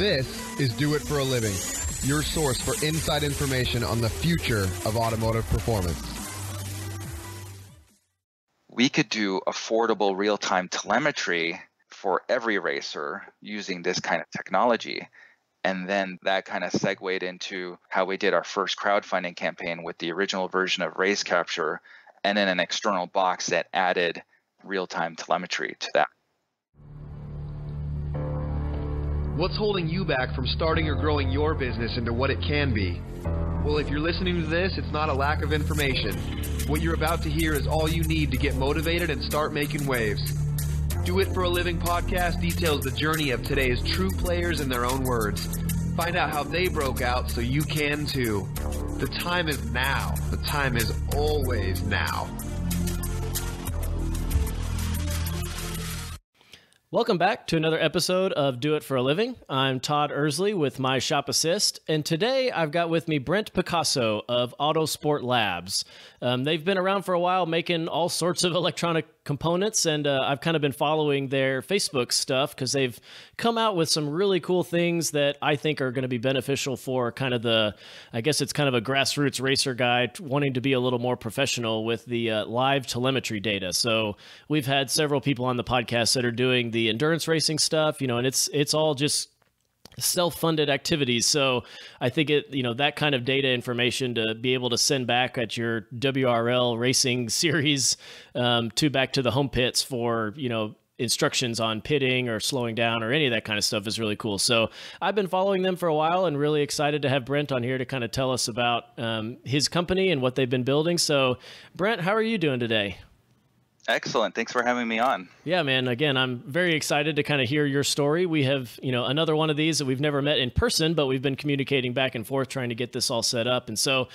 This is Do It for a Living, your source for inside information on the future of automotive performance. We could do affordable real time telemetry for every racer using this kind of technology. And then that kind of segued into how we did our first crowdfunding campaign with the original version of Race Capture and then an external box that added real time telemetry to that. What's holding you back from starting or growing your business into what it can be? Well, if you're listening to this, it's not a lack of information. What you're about to hear is all you need to get motivated and start making waves. Do It for a Living podcast details the journey of today's true players in their own words. Find out how they broke out so you can too. The time is now. The time is always now. Welcome back to another episode of Do It for a Living. I'm Todd Ersley with my Shop Assist, and today I've got with me Brent Picasso of Autosport Labs. Um, they've been around for a while making all sorts of electronic components, and uh, I've kind of been following their Facebook stuff because they've come out with some really cool things that I think are going to be beneficial for kind of the, I guess it's kind of a grassroots racer guy wanting to be a little more professional with the uh, live telemetry data. So we've had several people on the podcast that are doing the endurance racing stuff, you know, and it's it's all just self-funded activities. So i think it you know that kind of data information to be able to send back at your wrl racing series um, to back to the home pits for you know instructions on pitting or slowing down or any of that kind of stuff is really cool. So i've been following them for a while and really excited to have brent on here to kind of tell us about um, his company and what they've been building. So brent how are you doing today Excellent. Thanks for having me on. Yeah, man. Again, I'm very excited to kind of hear your story. We have, you know, another one of these that we've never met in person, but we've been communicating back and forth trying to get this all set up. And so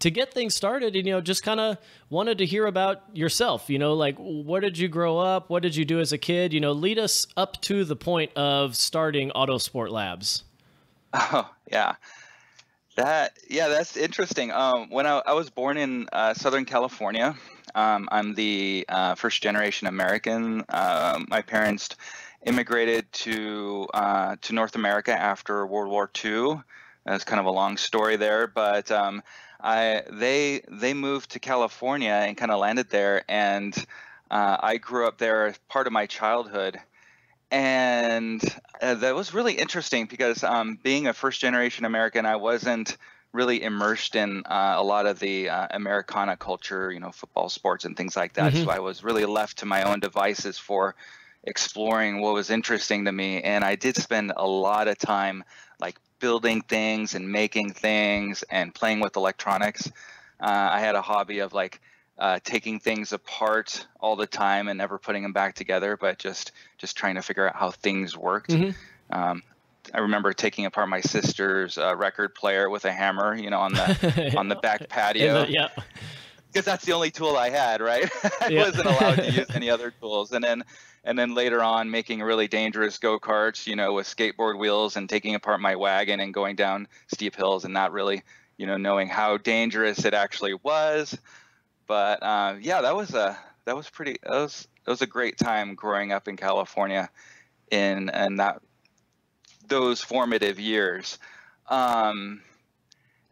to get things started, you know, just kind of wanted to hear about yourself, you know, like where did you grow up? What did you do as a kid? You know, lead us up to the point of starting Autosport Labs. Oh, yeah. That yeah, that's interesting. Um, when I, I was born in uh, Southern California, um, I'm the uh, first generation American. Uh, my parents immigrated to uh, to North America after World War II. That's kind of a long story there, but um, I they they moved to California and kind of landed there, and uh, I grew up there as part of my childhood. And uh, that was really interesting because um, being a first generation American, I wasn't really immersed in uh, a lot of the uh, Americana culture, you know, football, sports, and things like that. Mm-hmm. So I was really left to my own devices for exploring what was interesting to me. And I did spend a lot of time like building things and making things and playing with electronics. Uh, I had a hobby of like uh, taking things apart all the time and never putting them back together, but just just trying to figure out how things worked. Mm-hmm. Um, I remember taking apart my sister's uh, record player with a hammer, you know, on the on the back patio. yeah. Because that's the only tool I had, right? I yeah. wasn't allowed to use any other tools. And then and then later on making really dangerous go-karts, you know, with skateboard wheels and taking apart my wagon and going down steep hills and not really, you know, knowing how dangerous it actually was. But uh, yeah, that was a that was pretty that was that was a great time growing up in California in and that those formative years. Um,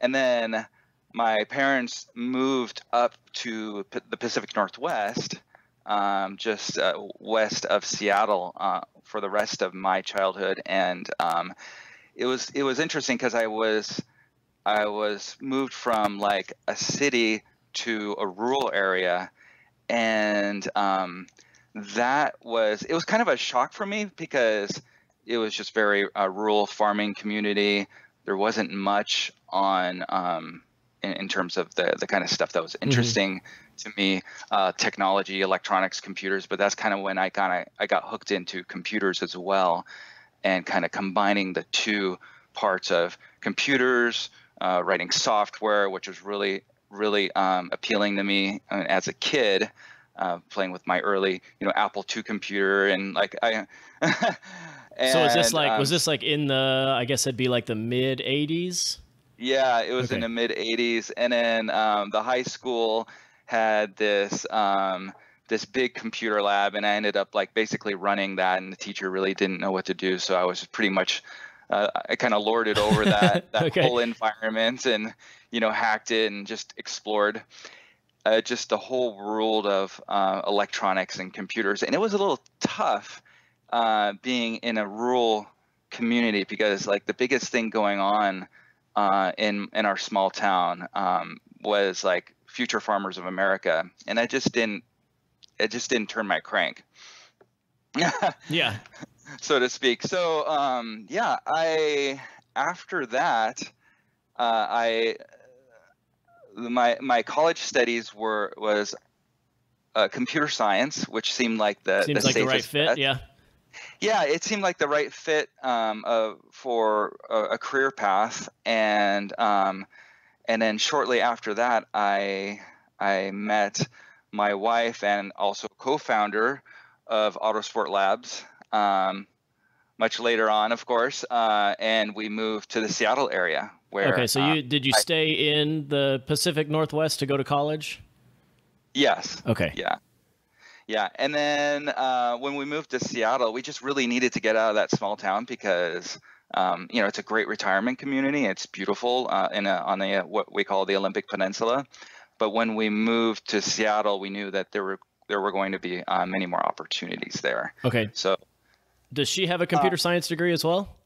and then my parents moved up to P- the Pacific Northwest, um, just uh, west of Seattle, uh, for the rest of my childhood, and um, it was it was interesting because I was I was moved from like a city to a rural area, and um, that was it was kind of a shock for me because it was just very uh, rural farming community. There wasn't much on um, in, in, terms of the the kind of stuff that was mm-hmm. interesting mm-hmm. to me, uh, technology, electronics, computers. But that's kind of when I kind of I got hooked into computers as well, and kind of combining the two parts of computers, uh, writing software, which was really really um, appealing to me uh, as a kid. Uh, playing with my early, you know, Apple II computer, and like I, And, so is this like um, was this like in the I guess it'd be like the mid '80s? Yeah, it was okay. in the mid '80s, and then um, the high school had this um, this big computer lab, and I ended up like basically running that, and the teacher really didn't know what to do, so I was pretty much uh, I kind of lorded over that that okay. whole environment and you know hacked it and just explored uh, just the whole world of uh, electronics and computers. And it was a little tough uh, being in a rural community because like the biggest thing going on uh, in in our small town um, was like Future Farmers of America, and I just didn't it just didn't turn my crank. yeah. So to speak. So um, yeah, I after that, uh, I my my college studies were was uh, computer science, which seemed like the seems the like the right fit. Bet. Yeah. Yeah, it seemed like the right fit um, uh, for a, a, career path, and um, and then shortly after that, I I met my wife and also co-founder of Autosport Labs. Um, much later on, of course, uh, and we moved to the Seattle area. Where okay, so you uh, did you I, stay in the Pacific Northwest to go to college? Yes. Okay. Yeah. Yeah, and then uh, when we moved to Seattle, we just really needed to get out of that small town because um, you know it's a great retirement community. It's beautiful uh, in a, on the what we call the Olympic Peninsula. But when we moved to Seattle, we knew that there were there were going to be uh, many more opportunities there. Okay. So, does she have a computer uh, science degree as well?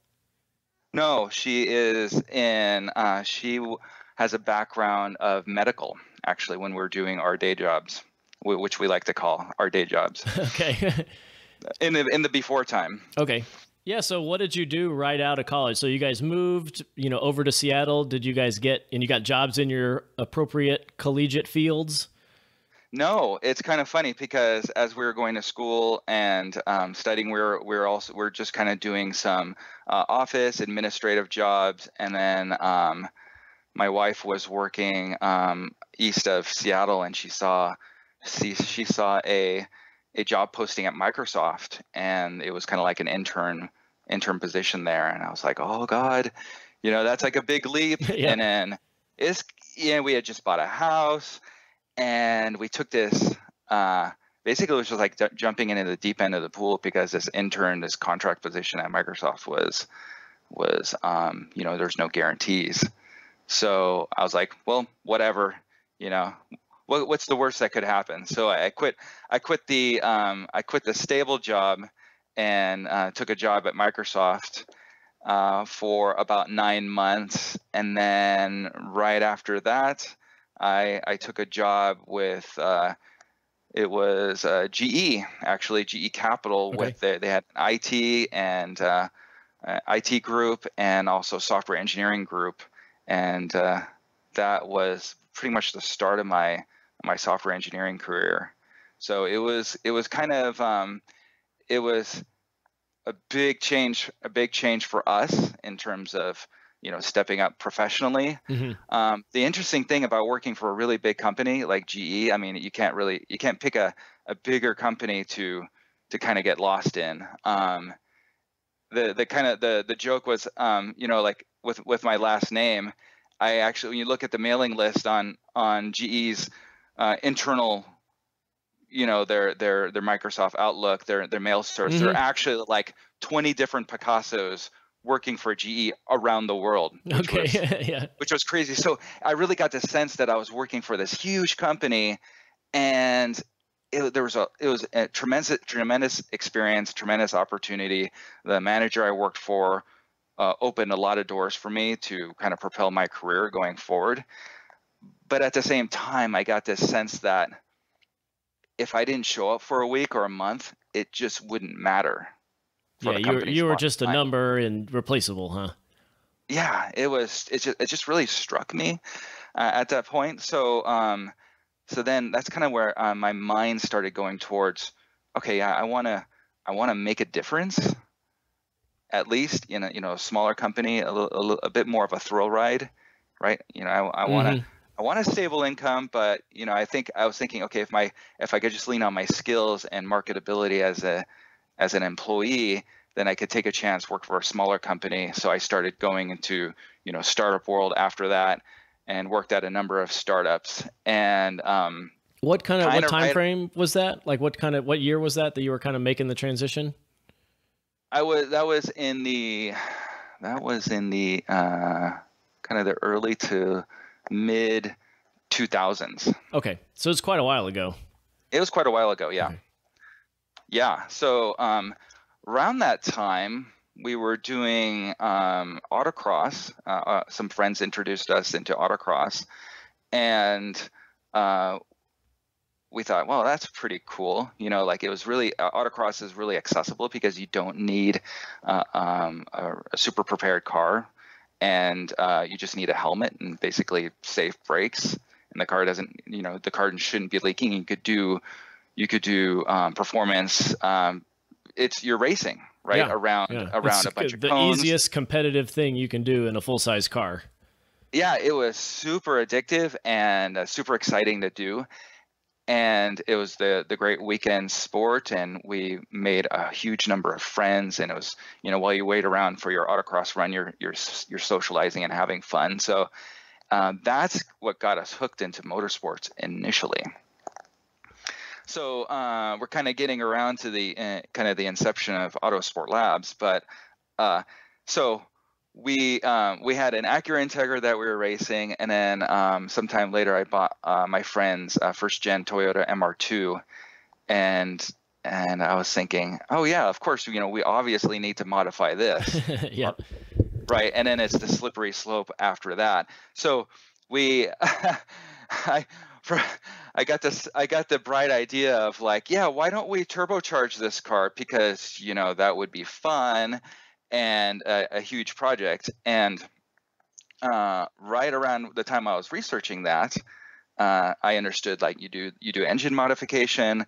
No, she is in. Uh, she has a background of medical. Actually, when we're doing our day jobs which we like to call our day jobs. okay. in the in the before time. Okay. Yeah, so what did you do right out of college? So you guys moved, you know, over to Seattle. Did you guys get and you got jobs in your appropriate collegiate fields? No, it's kind of funny because as we were going to school and um, studying, we are we are also we are just kind of doing some uh, office administrative jobs, and then um, my wife was working um, east of Seattle, and she saw she, she saw a a job posting at Microsoft, and it was kind of like an intern intern position there, and I was like, oh god, you know that's like a big leap. yeah. And then it's yeah, we had just bought a house, and we took this. Uh, basically, it was just like d- jumping into the deep end of the pool because this intern, this contract position at Microsoft was was um, you know there's no guarantees. So I was like, well, whatever, you know, what, what's the worst that could happen? So I quit. I quit the um, I quit the stable job and uh, took a job at Microsoft uh, for about nine months, and then right after that, I I took a job with. Uh, it was uh, GE actually GE Capital okay. with the, they had an IT and uh, uh, IT group and also software engineering group, and that was pretty much the start of my my software engineering career. So it was it was kind of um, it was a big change a big change for us in terms of you know stepping up professionally. Mm-hmm. Um, the interesting thing about working for a really big company like GE, I mean, you can't really you can't pick a, a bigger company to to kind of get lost in. Um, the the kind of the the joke was um, you know like with with my last name, I actually when you look at the mailing list on on GE's uh, internal you know their their their Microsoft Outlook, their their mail source. Mm-hmm. They're actually like 20 different Picassos working for GE around the world. Which okay, was, yeah. Which was crazy. So I really got the sense that I was working for this huge company, and it, there was a it was a tremendous tremendous experience, tremendous opportunity. The manager I worked for uh, opened a lot of doors for me to kind of propel my career going forward but at the same time, I got this sense that if I didn't show up for a week or a month, it just wouldn't matter. Yeah, you were, you were just a number and replaceable, huh? Yeah, it was. It just it just really struck me uh, at that point. So um, so then that's kind of where uh, my mind started going towards. Okay, I want to I want to make a difference. At least in a you know a smaller company, a, little, a, a bit more of a thrill ride, right? You know, I, I want to. Mm-hmm I want a stable income, but you know, I think I was thinking, okay, if my if I could just lean on my skills and marketability as a as an employee, then I could take a chance, work for a smaller company. So I started going into you know startup world after that, and worked at a number of startups. And um, what kind of what time right, frame was that? Like what kind of what year was that that you were kind of making the transition? I was that was in the that was in the uh, kind of the early to mid 2000s. Okay, so it's quite a while ago. It was quite a while ago, yeah. Okay. Yeah, so um, around that time, we were doing um, autocross. Uh, uh, some friends introduced us into autocross, and uh, we thought, well, that's pretty cool. You know, like it was really uh, autocross is really accessible because you don't need uh, um, a, a, super prepared car, and uh, you just need a helmet and basically safe brakes. And the car doesn't, you know, the car shouldn't be leaking. You could do, you could do um, performance. Um, it's you're racing right yeah, around yeah. around it's a bunch of the cones. easiest competitive thing you can do in a full size car. Yeah, it was super addictive and uh, super exciting to do and it was the the great weekend sport and we made a huge number of friends and it was you know while you wait around for your autocross run you're you're you're socializing and having fun. So uh, that's what got us hooked into motorsports initially. So uh, we're kind of getting around to the uh, kind of the inception of autosport labs but uh, so we um, we had an Acura Integra that we were racing, and then um, sometime later I bought uh, my friend's uh, first gen Toyota MR2, and and I was thinking, oh yeah, of course, you know, we obviously need to modify this, yeah, right, and then it's the slippery slope after that. So we, I. For, I got this I got the bright idea of like, yeah, why don't we turbocharge this car because, you know, that would be fun and a, a huge project. And uh, right around the time I was researching that, uh, I understood like you do you do engine modification,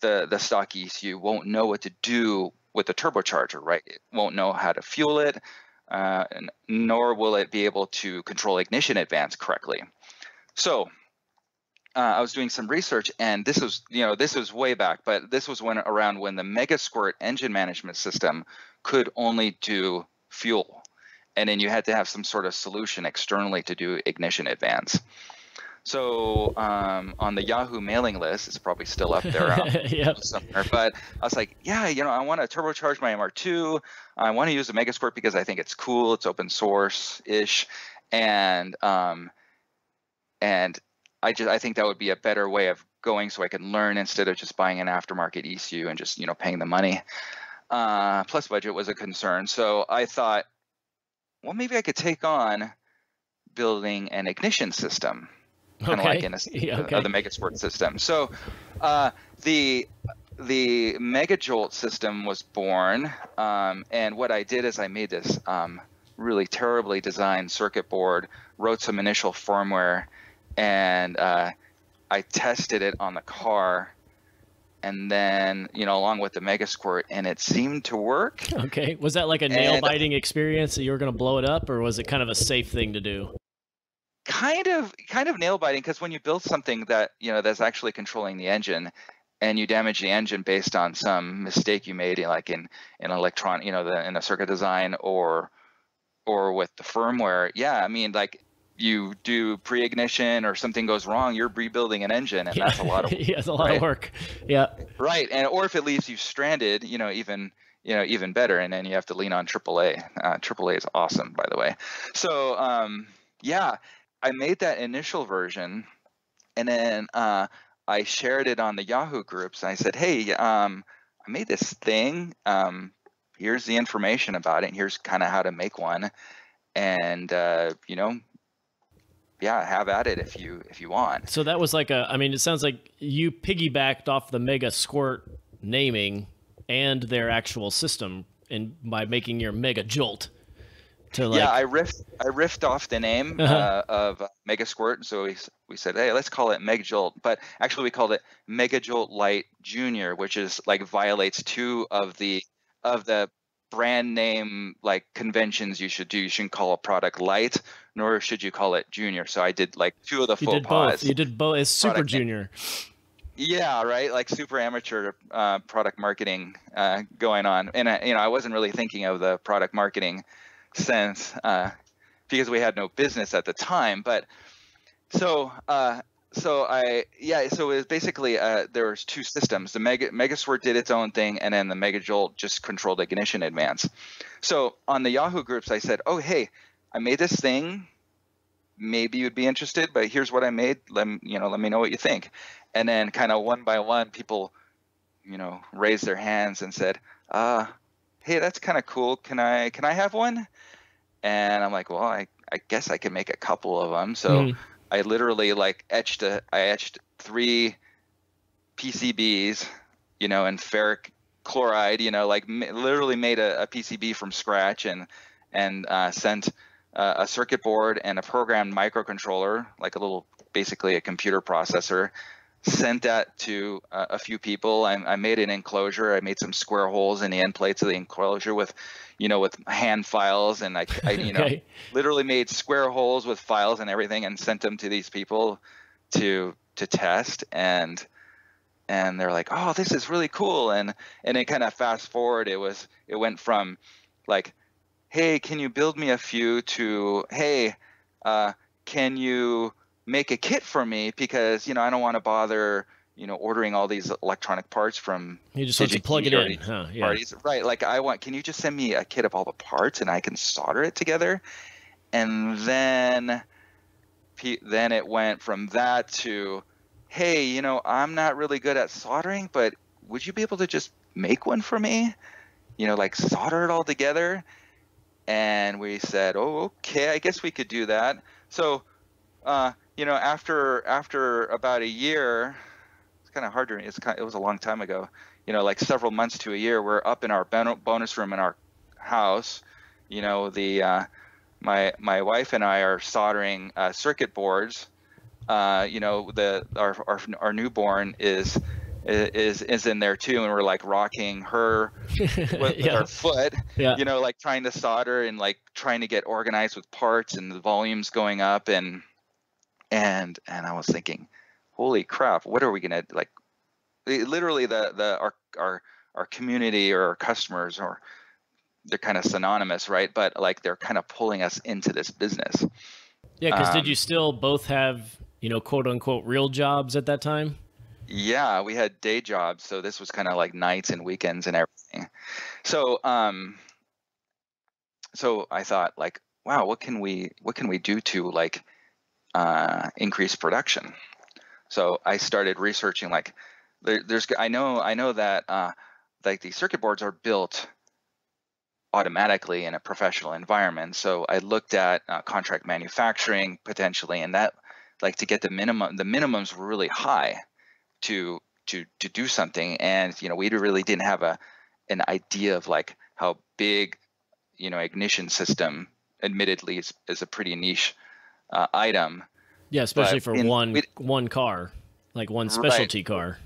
the the stock ECU won't know what to do with the turbocharger, right? It won't know how to fuel it, uh, and, nor will it be able to control ignition advance correctly. So uh, I was doing some research, and this was, you know, this was way back, but this was when around when the Megasquirt engine management system could only do fuel, and then you had to have some sort of solution externally to do ignition advance. So um, on the Yahoo mailing list, it's probably still up there yep. somewhere. But I was like, yeah, you know, I want to turbocharge my MR2. I want to use a Megasquirt because I think it's cool. It's open source ish, and um, and I just I think that would be a better way of going so I can learn instead of just buying an aftermarket ECU and just you know paying the money. Uh, plus budget was a concern, so I thought, well maybe I could take on building an ignition system, kind of okay. like in a, yeah, okay. uh, the Megasquirt system. So uh, the the Megajolt system was born, um, and what I did is I made this um, really terribly designed circuit board, wrote some initial firmware and uh, I tested it on the car, and then you know along with the mega squirt and it seemed to work. Okay, was that like a nail biting experience that you were going to blow it up, or was it kind of a safe thing to do? Kind of, kind of nail biting because when you build something that you know that's actually controlling the engine, and you damage the engine based on some mistake you made, like in in electron, you know, the in a circuit design or or with the firmware. Yeah, I mean, like you do pre-ignition or something goes wrong, you're rebuilding an engine, and yeah. that's a lot of yeah, it's a lot right? of work. Yeah. Right, and or if it leaves you stranded, you know, even you know even better, and then you have to lean on AAA. Uh, AAA is awesome, by the way. So um, yeah, I made that initial version, and then uh, I shared it on the Yahoo groups. I said, hey, um, I made this thing. Um, here's the information about it. And here's kind of how to make one and uh, you know yeah, have at it if you if you want. So that was like a. I mean, it sounds like you piggybacked off the Mega Squirt naming and their actual system, and by making your Megajolt. To like... Yeah, I riffed I riffed off the name uh-huh. uh, of Megasquirt, so we we said, hey, let's call it Megajolt, but actually we called it Megajolt Light Junior, which is like violates two of the of the brand name like conventions you should do. You shouldn't call a product light, nor should you call it junior. So I did like two of the you faux did pas. Both. You did both. It's super junior. Name. Yeah, right. Like super amateur uh, product marketing uh, going on, and I, you know I wasn't really thinking of the product marketing sense uh, because we had no business at the time. But so uh, so I yeah, so it was basically uh, there was two systems. The Mega Megasquirt did its own thing, and then the Megajolt just controlled ignition advance. So on the Yahoo groups, I said, "Oh hey, I made this thing. Maybe you'd be interested, but here's what I made. Let you know, let me know what you think." And then kind of one by one, people, you know, raised their hands and said, "Uh, hey, that's kind of cool. Can I can I have one?" And I'm like, "Well, I I guess I can make a couple of them." So. Mm I literally like etched a I etched three PCBs, you know, and ferric chloride, you know, like literally made a, a, PCB from scratch and and uh, sent uh, a circuit board and a programmed microcontroller, like a little basically a computer processor. Sent that to uh, a few people. I, I made an enclosure. I made some square holes in the end plates of the enclosure with you know, with hand files, and I, I you know, okay. literally made square holes with files and everything, and sent them to these people to to test, and and they're like, oh, this is really cool, and and it kind of fast forward, it was it went from like, hey, can you build me a few to hey, uh, can you make a kit for me because you know I don't want to bother you know ordering all these electronic parts from you just want to plug it in. Huh? yeah. parties. Right like i want can you just send me a kit of all the parts and i can solder it together? And then then it went from that to hey you know i'm not really good at soldering but would you be able to just make one for me? You know like solder it all together. And we said oh okay i guess we could do that. So uh, you know after after about a year it's kind of hard to. It's kind. It was a long time ago. You know, like several months to a year. We're up in our bonus room in our house. You know, the uh, my my wife and I are soldering uh, circuit boards. Uh, you know, the our, our our newborn is is is in there too, and we're like rocking her with, yeah. our foot. Yeah. You know, like trying to solder and like trying to get organized with parts and the volumes going up and and and I was thinking, holy crap, what are we gonna like? Literally, the the our our our community or our customers or they're kind of synonymous, right? But like they're kind of pulling us into this business. Yeah, because um, did you still both have you know quote unquote real jobs at that time? Yeah, we had day jobs, so this was kind of like nights and weekends and everything. So um, so I thought like, wow, what can we what can we do to like uh, increase production? So I started researching like there, there's I know I know that uh, like the circuit boards are built automatically in a professional environment. So I looked at uh, contract manufacturing potentially, and that like to get the minimum the minimums were really high to to to do something, and you know we really didn't have a an idea of like how big you know ignition system admittedly is, is a pretty niche uh, item yeah, especially but for in, one one car, like one specialty right, car.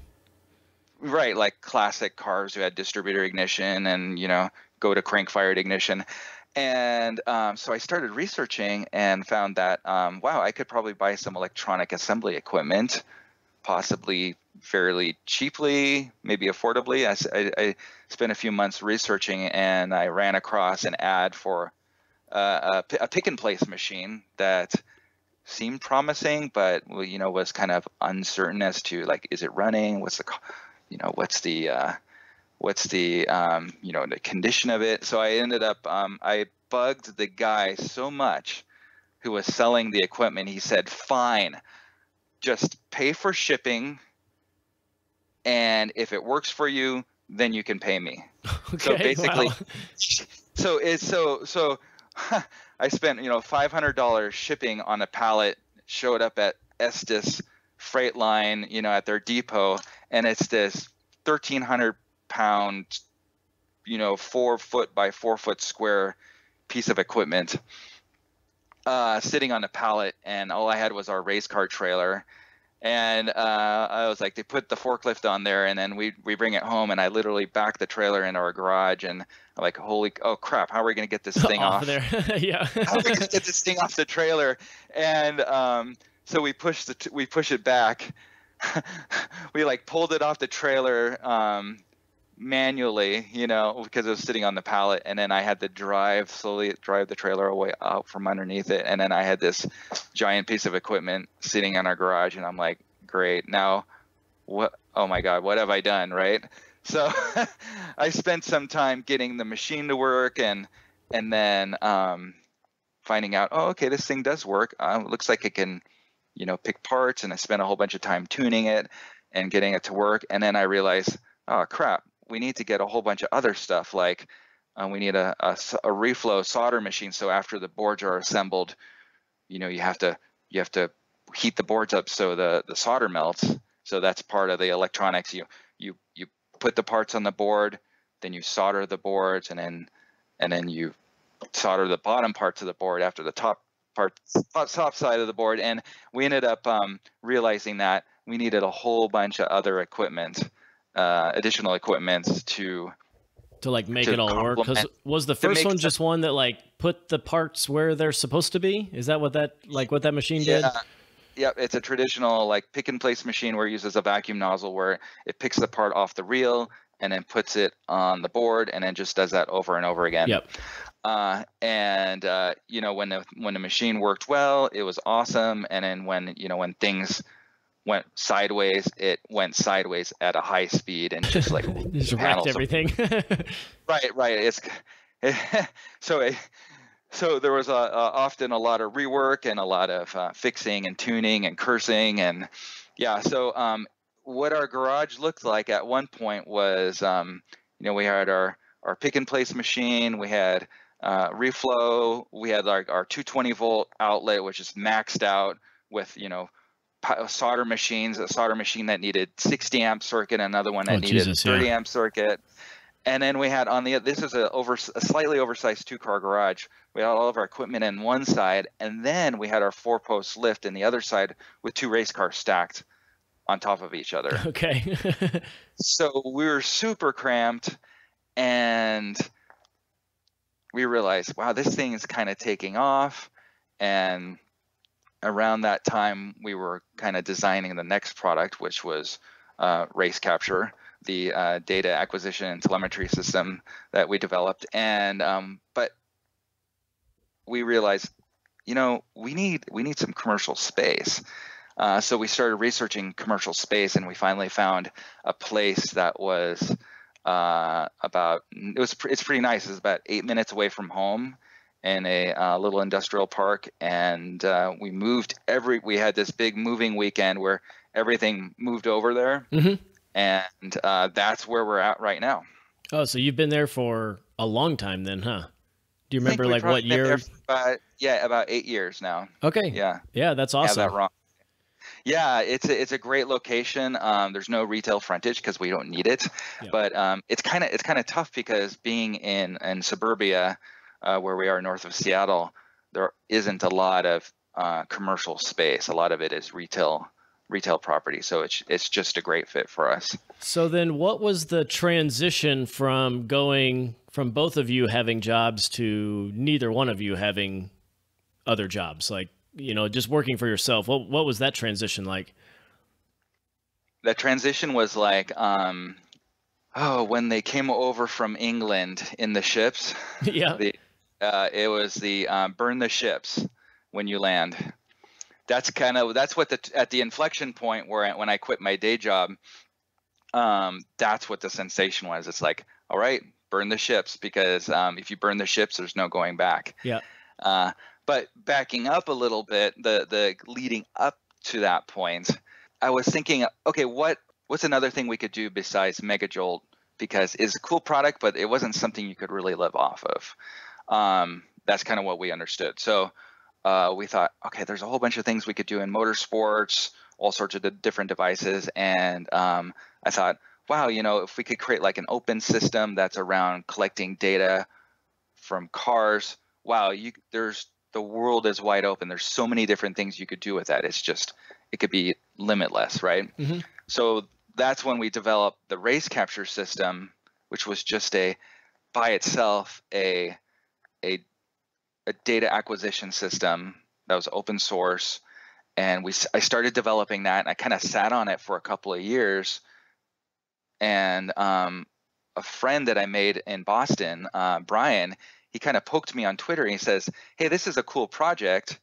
Right, like classic cars who had distributor ignition and you know go to crank fired ignition. And um, so I started researching and found that um, wow, I could probably buy some electronic assembly equipment, possibly fairly cheaply, maybe affordably. I, I, I spent a few months researching and I ran across an ad for uh, a, a pick and place machine that seemed promising, but you know was kind of uncertain as to like is it running? What's the you know what's the uh, what's the um, you know the condition of it? So I ended up um, I bugged the guy so much who was selling the equipment. He said, "Fine, just pay for shipping, and if it works for you, then you can pay me." Okay, so basically, wow. so it's so so. I spent you know five hundred dollars shipping on a pallet. Showed up at Estes Freight Line, you know, at their depot, and it's this thirteen hundred pound, you know, four foot by four foot square piece of equipment uh, sitting on a pallet, and all I had was our race car trailer and uh, I was like, they put the forklift on there, and then we we bring it home, and I literally back the trailer into our garage, and I'm like, holy, oh crap, how are we gonna get this thing off, off? there? yeah, how are we gonna get this thing off the trailer? And um, so we push the we push it back. we like pulled it off the trailer, um, manually, you know, because it was sitting on the pallet, and then I had to drive slowly drive the trailer away out from underneath it, and then I had this giant piece of equipment sitting in our garage, and I'm like, great, now what? Oh my God, what have I done, right? So I spent some time getting the machine to work, and and then um, finding out, oh, okay, this thing does work. Uh, it looks like it can, you know, pick parts, and I spent a whole bunch of time tuning it and getting it to work, and then I realized, oh crap we need to get a whole bunch of other stuff like uh, we need a, a, a, reflow solder machine. So after the boards are assembled, you know, you have to you have to heat the boards up so the the solder melts. So that's part of the electronics. You you you put the parts on the board, then you solder the boards, and then and then you solder the bottom parts of the board after the top part top side of the board. And we ended up um, realizing that we needed a whole bunch of other equipment uh, additional equipment to to like make to it all work? Because was the first one just one that like put the parts where they're supposed to be? Is that what that like what that machine yeah. did? Yeah. It's a traditional like pick and place machine where it uses a vacuum nozzle where it picks the part off the reel and then puts it on the board and then just does that over and over again. Yep. Uh, and uh, you know when the when the machine worked well it was awesome. And then when you know when things went sideways, it went sideways at a high speed and just like just wrecked everything. right, right. It's so it, so there was a, a, often a lot of rework and a lot of uh, fixing and tuning and cursing and yeah. So um, what our garage looked like at one point was um, you know we had our our pick and place machine, we had uh, reflow, we had like our 220 volt outlet, which is maxed out with you know solder machines, a solder machine that needed 60 amp circuit, another one that oh, needed Jesus, 30 yeah. amp circuit. And then we had on the this is a over a slightly oversized two car garage. We had all of our equipment in one side, and then we had our four post lift in the other side with two race cars stacked on top of each other. Okay. so we were super cramped, and we realized, wow, this thing is kind of taking off, and around that time, we were kind of designing the next product, which was uh, Race Capture, the uh, data acquisition and telemetry system that we developed. And um, but we realized, you know, we need we need some commercial space. Uh, so we started researching commercial space, and we finally found a place that was uh, about it was it's pretty nice. It's about eight minutes away from home, in a uh, little industrial park, and uh, we moved every. We had this big moving weekend where everything moved over there, mm-hmm. and uh, that's where we're at right now. Oh, so you've been there for a long time then, huh? Do you remember like what year? About, yeah, about eight years now. Okay. Yeah. Yeah, that's awesome. that wrong. Yeah, it's a, it's a great location. Um, there's no retail frontage because we don't need it, yeah. but um, it's kind of it's kind of tough because being in in suburbia, uh, where we are north of Seattle, there isn't a lot of uh, commercial space. A lot of it is retail retail property. So it's it's just a great fit for us. So then, what was the transition from going from both of you having jobs to neither one of you having other jobs? Like you know, just working for yourself. What what was that transition like? That transition was like um, oh when they came over from England in the ships. Yeah. The, uh, it was the um, burn the ships when you land. That's kind of that's what the at the inflection point where when I quit my day job, um, that's what the sensation was. It's like, all right, burn the ships because um, if you burn the ships, there's no going back. Yeah. Uh, but backing up a little bit, the the leading up to that point, I was thinking, okay, what what's another thing we could do besides Megajolt? Because it's a cool product, but it wasn't something you could really live off of. Um, that's kind of what we understood. So uh, we thought, okay, there's a whole bunch of things we could do in motorsports, all sorts of different devices. And um, I thought, wow, you know, if we could create like an open system that's around collecting data from cars, wow, you there's the world is wide open. There's so many different things you could do with that. It's just it could be limitless, right? Mm-hmm. So that's when we developed the race capture system, which was just a by itself a a, a data acquisition system that was open source and we I started developing that and I kind of sat on it for a couple of years and um, a friend that I made in Boston, uh, Brian, he kind of poked me on Twitter and he says, "Hey, this is a cool project.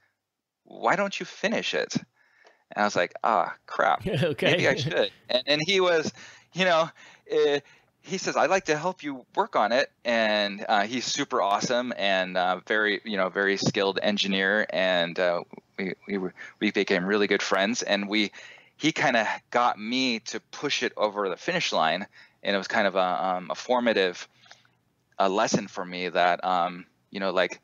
Why don't you finish it?" And I was like, "Ah, crap. okay. Maybe I should." And, and he was, you know, uh, he says, "I'd like to help you work on it," and uh, he's super awesome and uh, very, you know, very skilled engineer, and uh, we we we became really good friends, and we he kind of got me to push it over the finish line, and it was kind of a, um, a formative a lesson for me that um, you know, like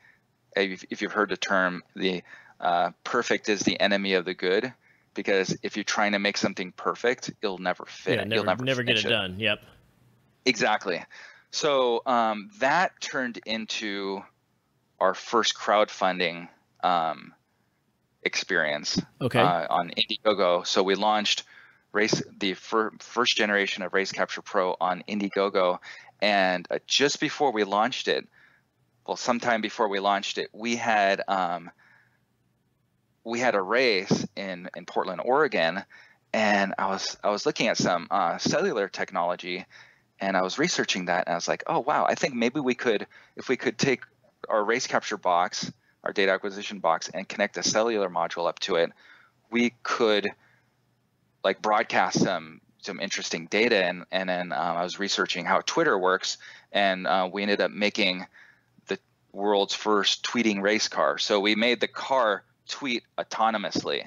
if, if, you've heard the term, the uh, perfect is the enemy of the good, because if you're trying to make something perfect, it'll never fit. Yeah, never, You'll never, never get it, it, done. Yep. Exactly. So um, that turned into our first crowdfunding um, experience okay. uh, on Indiegogo. So we launched race the fir- first generation of Race Capture Pro on Indiegogo, and uh, just before we launched it, well, sometime before we launched it, we had um, we had a race in in Portland, Oregon, and I was I was looking at some uh, cellular technology, and I was researching that, and I was like, oh wow, I think maybe we could if we could take our race capture box our data acquisition box and connect a cellular module up to it, we could like broadcast some some interesting data. And and then um, I was researching how Twitter works, and uh, we ended up making the world's first tweeting race car. So we made the car tweet autonomously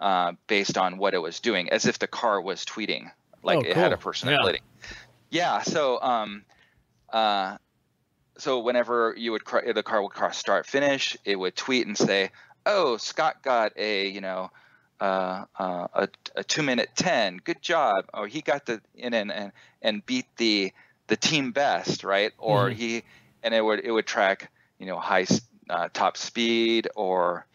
uh, based on what it was doing, as if the car was tweeting, like oh, it had a personality. Yeah. Yeah so um, uh, so whenever you would the car would cross start finish, it would tweet and say, "Oh, Scott got a you know uh, uh, a, a two minute ten, good job," or he got the in and and, and beat the the team best, right? Or mm-hmm. he and it would it would track you know high uh, top speed or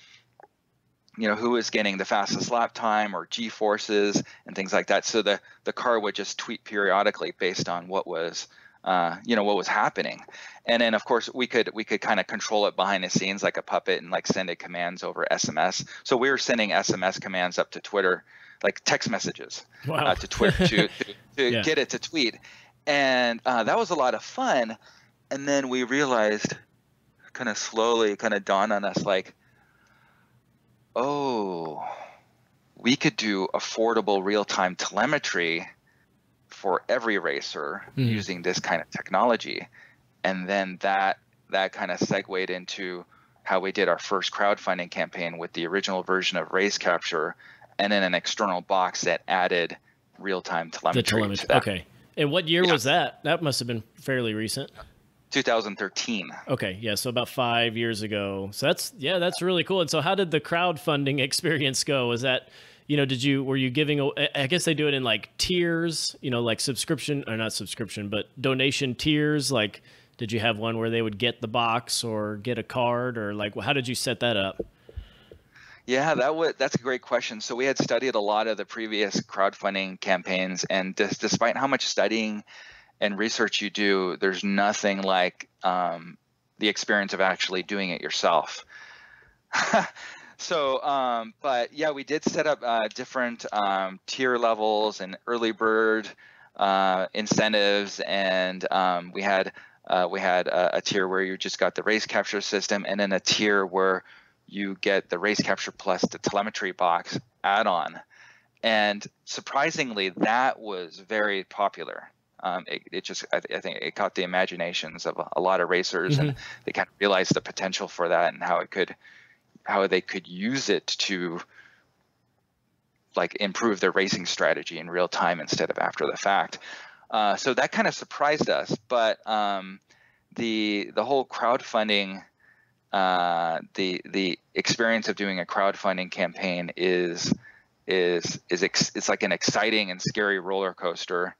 you know who was getting the fastest lap time or g forces and things like that. So the the car would just tweet periodically based on what was uh, you know what was happening. And then of course we could we could kind of control it behind the scenes like a puppet and like send it commands over sms so we were sending sms commands up to twitter like text messages wow. uh, to twitter to, to, to yeah. get it to tweet. And uh, that was a lot of fun. And then we realized kind of slowly kind of dawned on us like oh we could do affordable real-time telemetry for every racer mm. using this kind of technology. And then that that kind of segued into how we did our first crowdfunding campaign with the original version of Race Capture and then an external box that added real-time telemetry. The telemetry. Okay. And what year yeah. was that? That must have been fairly recent. 2013. Okay, yeah, so about five years ago. So that's yeah, that's really cool. And so, how did the crowdfunding experience go? Was that you know, did you were you giving? I guess they do it in like tiers, you know, like subscription or not subscription, but donation tiers. Like, did you have one where they would get the box or get a card, or like, how did you set that up? Yeah, that would that's a great question. So we had studied a lot of the previous crowdfunding campaigns, and despite how much studying and research you do, there's nothing like um, the experience of actually doing it yourself. So, um, but yeah, we did set up uh, different um, tier levels and early bird uh, incentives, and um, we had uh, we had a, a, tier where you just got the race capture system, and then a tier where you get the race capture plus the telemetry box add-on. And surprisingly, that was very popular. Um, it, it, just I, I, think it caught the imaginations of a, a lot of racers, mm-hmm. and they kind of realized the potential for that and how it could how they could use it to like improve their racing strategy in real time instead of after the fact. Uh, so that kind of surprised us, but um, the the whole crowdfunding, uh, the the experience of doing a crowdfunding campaign is is is ex- it's like an exciting and scary roller coaster.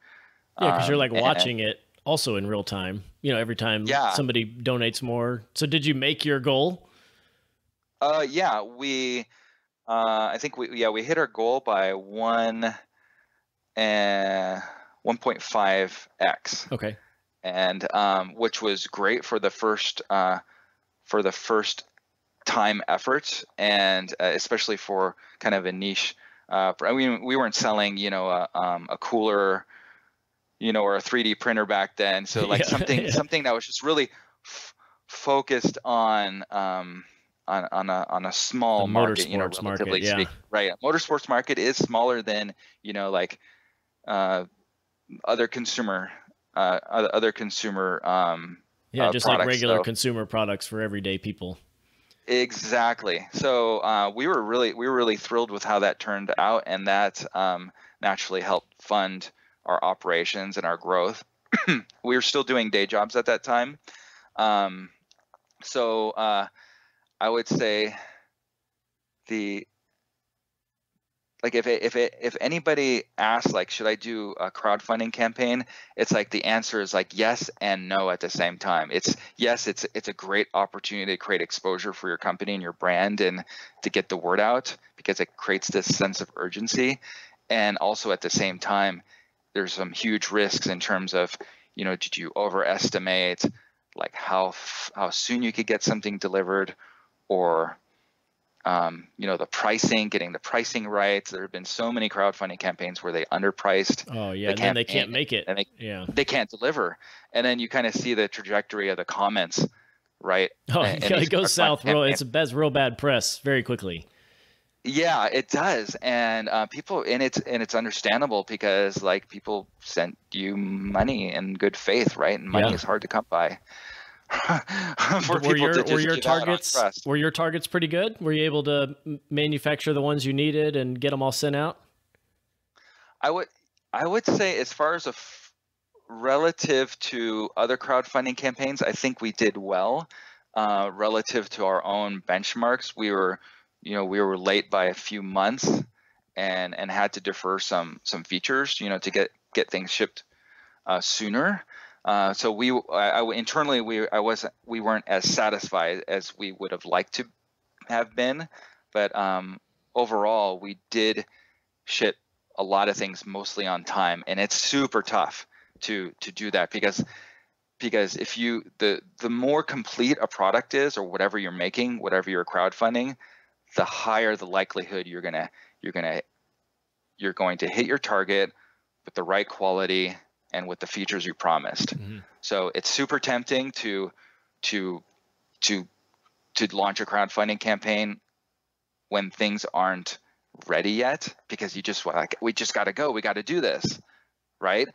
Yeah, because um, you're like watching and, it also in real time. You know, every time yeah. somebody donates more. So did you make your goal? Uh, yeah, we, uh, I think we, yeah, we hit our goal by one and 1.5x. Okay. And um, which was great for the first uh, for the first time efforts, and uh, especially for kind of a niche. Uh, I mean, we weren't selling, you know, a, um, a cooler you know, or a 3D printer back then. So like yeah, something yeah. something that was just really f- focused on um, on on a on a small the market, you know, relatively market, yeah. speaking. Right, motorsports market is smaller than you know like uh, other consumer uh, other consumer um, yeah, uh, just products. like regular so, consumer products for everyday people. Exactly. So uh, we were really we were really thrilled with how that turned out, and that um, naturally helped fund our operations and our growth. we were still doing day jobs at that time, um, so uh, I would say the like if it, if it, if anybody asks like should I do a crowdfunding campaign, it's like the answer is like yes and no at the same time. It's yes, it's it's a great opportunity to create exposure for your company and your brand and to get the word out because it creates this sense of urgency, and also at the same time, there's some huge risks in terms of you know did you overestimate like how how soon you could get something delivered or um, you know the pricing getting the pricing right. There have been so many crowdfunding campaigns where they underpriced oh yeah the and then they can't make it. and they, yeah. they can't deliver. And then you kind of see the trajectory of the comments right? Oh and, and it goes south real it's a bad real bad press very quickly yeah it does and uh, people and it's and it's understandable because like people sent you money in good faith right and money yeah. is hard to come by for were your, were your targets were your targets pretty good? Were you able to manufacture the ones you needed and get them all sent out? I would I would say as far as a f- relative to other crowdfunding campaigns, I think we did well. Uh, relative to our own benchmarks, we were you know we were late by a few months and and had to defer some some features you know to get get things shipped uh, sooner. Uh, so we I, I, internally we I wasn't we weren't as satisfied as we would have liked to have been, but um, overall we did ship a lot of things mostly on time, and it's super tough to to do that because because if you the the more complete a product is or whatever you're making, whatever you're crowdfunding, the higher the likelihood you're gonna you're gonna you're going to hit your target with the right quality and with the features you promised. Mm-hmm. So it's super tempting to to to to launch a crowdfunding campaign when things aren't ready yet because you just like we just got to go, we got to do this, right?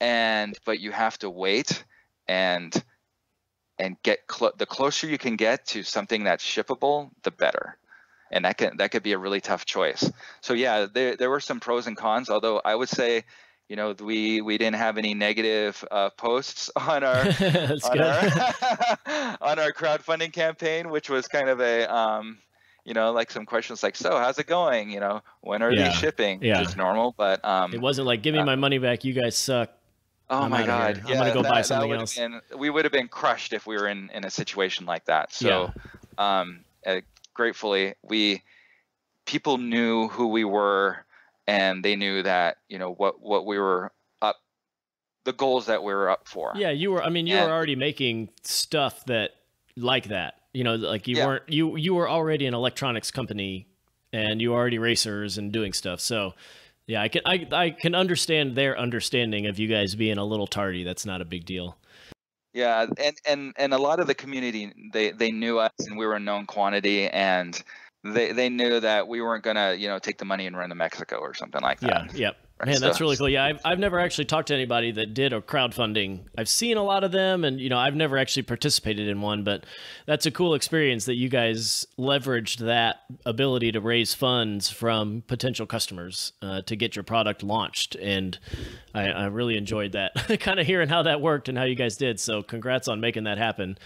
And but you have to wait and and get clo- the closer you can get to something that's shippable, the better. And that can that could be a really tough choice. So yeah, there there were some pros and cons. Although I would say you know we we didn't have any negative uh, posts on our on our, on our crowdfunding campaign which was kind of a um, you know like some questions like so how's it going you know when are yeah. they shipping yeah it's normal but um, it wasn't like give me uh, my money back you guys suck oh I'm my god yeah, i'm gonna go that, buy something else been, we would have been crushed if we were in in a situation like that so yeah. um gratefully we people knew who we were and they knew that you know what what we were up the goals that we were up for. Yeah you were i mean you and, were already making stuff that like that you know like you yeah. weren't you you were already an electronics company and you were already racers and doing stuff. So yeah i can i, I can understand their understanding of you guys being a little tardy. That's not a big deal yeah and and and a lot of the community they they knew us and we were a known quantity and they they knew that we weren't gonna you know take the money and run to Mexico or something like that. Yeah. Yep. Man, that's really cool. Yeah, I've, I've never actually talked to anybody that did a crowdfunding. I've seen a lot of them, and you know, I've never actually participated in one. But that's a cool experience that you guys leveraged that ability to raise funds from potential customers uh, to get your product launched. And I, I really enjoyed that, kind of hearing how that worked and how you guys did. So, congrats on making that happen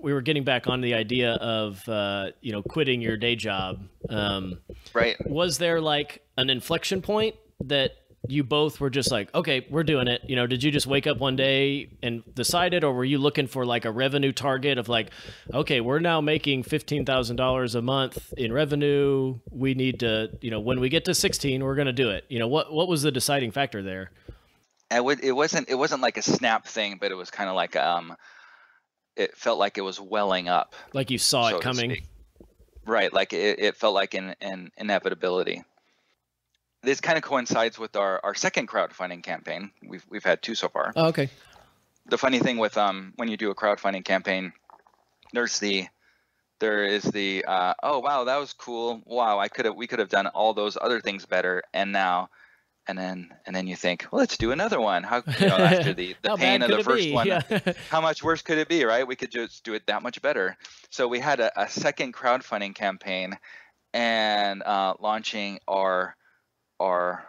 we were getting back on the idea of uh, you know quitting your day job. Um, right. Was there like an inflection point that you both were just like, okay, we're doing it. You know, did you just wake up one day and decide it, or were you looking for like a revenue target of like, okay, we're now making fifteen thousand dollars a month in revenue. We need to, you know, when we get to sixteen, we're going to do it. You know, what what was the deciding factor there? Would. It wasn't. It wasn't like a snap thing, but it was kind of like um it felt like it was welling up. Like you saw so it coming. Right, like it, it felt like an, an inevitability. This kind of coincides with our, our second crowdfunding campaign. We've we've had two so far. Oh, okay. The funny thing with um when you do a crowdfunding campaign, there's the there is the uh, oh wow that was cool wow I could have we could have done all those other things better and now and then and then you think well let's do another one how you know after the, the pain of the first be? one Yeah. how much worse could it be right we could just do it that much better so we had a, a second crowdfunding campaign and uh, launching our our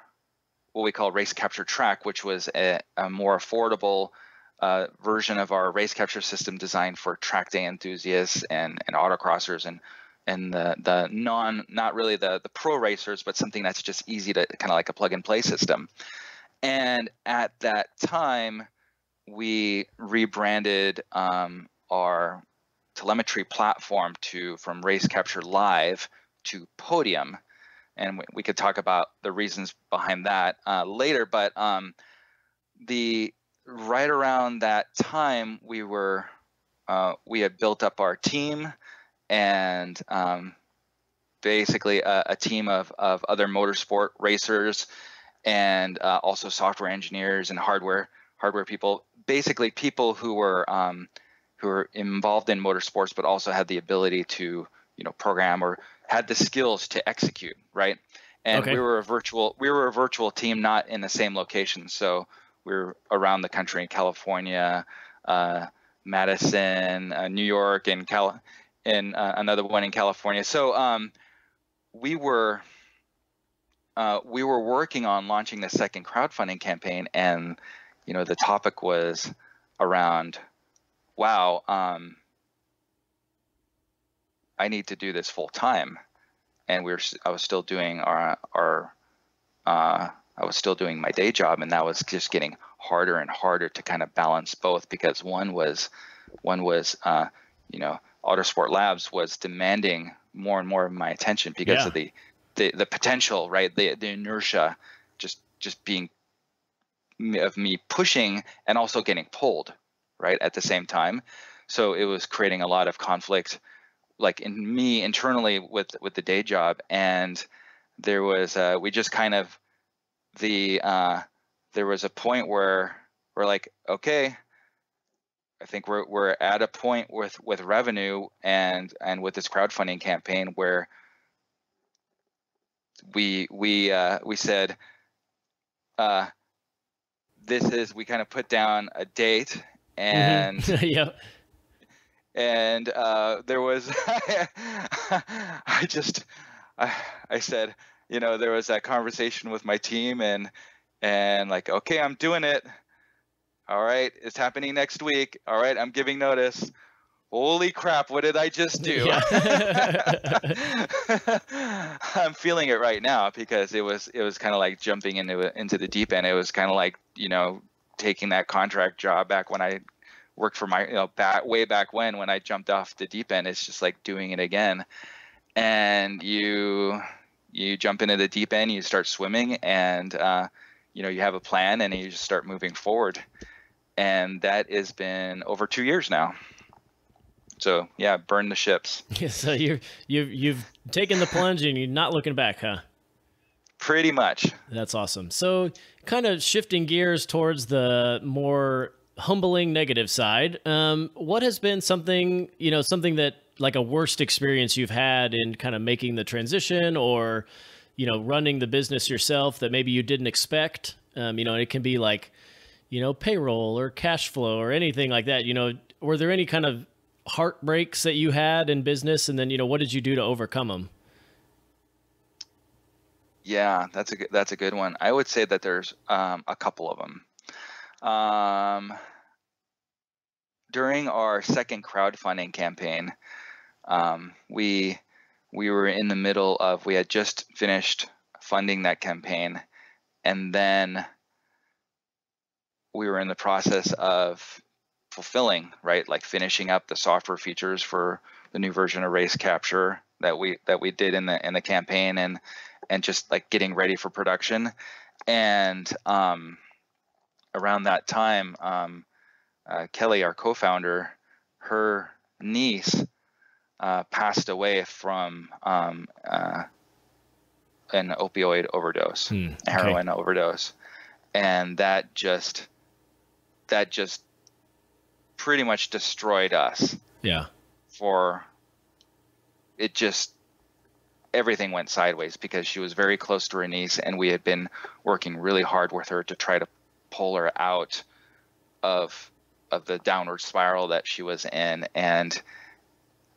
what we call race capture track which was a, a more affordable uh, version of our race capture system designed for track day enthusiasts and, and autocrossers and and the the non not really the the pro racers but something that's just easy to kind of like a plug and play system. And at that time we rebranded um, our telemetry platform to from race capture live to podium and we, we could talk about the reasons behind that uh, later but um, the right around that time we were uh, we had built up our team and um, basically a, a, team of, of other motorsport racers and uh, also software engineers and hardware hardware people basically people who were um, who were involved in motorsports but also had the ability to you know program or had the skills to execute right? And Okay. we were a virtual we were a virtual team not in the same location. So we were around the country in california uh, madison uh, new york and cal and uh, another one in california. So um, we were uh, we were working on launching the second crowdfunding campaign and you know the topic was around wow um, i need to do this full time and we were i was still doing our our uh, i was still doing my day job and that was just getting harder and harder to kind of balance both because one was one was uh, you know autosport labs was demanding more and more of my attention because Yeah. of the, the the potential right? The the inertia just just being of me pushing and also getting pulled right at the same time. So it was creating a lot of conflict like in me internally with with the day job and there was uh, we just kind of the uh, there was a point where we're like okay I think we're we're at a point with with revenue and and with this crowdfunding campaign where we we uh, we said uh, this is we kind of put down a date and yeah. And uh, there was I just I, I said you know there was that conversation with my team and and like okay I'm doing it. All right it's happening next week. All right I'm giving notice. Holy crap what did I just do? I'm feeling it right now because it was it was kind of like jumping into into the deep end. It was kind of like you know taking that contract job back when I worked for my you know back way back when when I jumped off the deep end it's just like doing it again. And you you jump into the deep end you start swimming and uh, you know you have a plan and you just start moving forward. And that has been over two years now. So yeah burn the ships. So you're you've you've taken the plunge and you're not looking back, huh? pretty much. That's awesome. So, kind of shifting gears towards the more humbling negative side. Um, what has been something you know something that like a worst experience you've had in kind of making the transition or you know running the business yourself that maybe you didn't expect? Um, you know, it can be like you know payroll or cash flow or anything like that. You know, were there any kind of heartbreaks that you had in business, and then you know what did you do to overcome them? Yeah, that's a good, that's a good one. I would say that there's um, a couple of them. Um, during our second crowdfunding campaign, um, we we were in the middle of we had just finished funding that campaign, and then we were in the process of fulfilling right like finishing up the software features for the new version of race capture that we that we did in the in the campaign and and just like getting ready for production. And um, around that time um, uh, kelly our co-founder her niece uh, passed away from um, uh, an opioid overdose, Hmm, a heroin overdose, and that just that just pretty much destroyed us. Yeah. for it just everything went sideways because she was very close to her niece and we had been working really hard with her to try to pull her out of of the downward spiral that she was in. And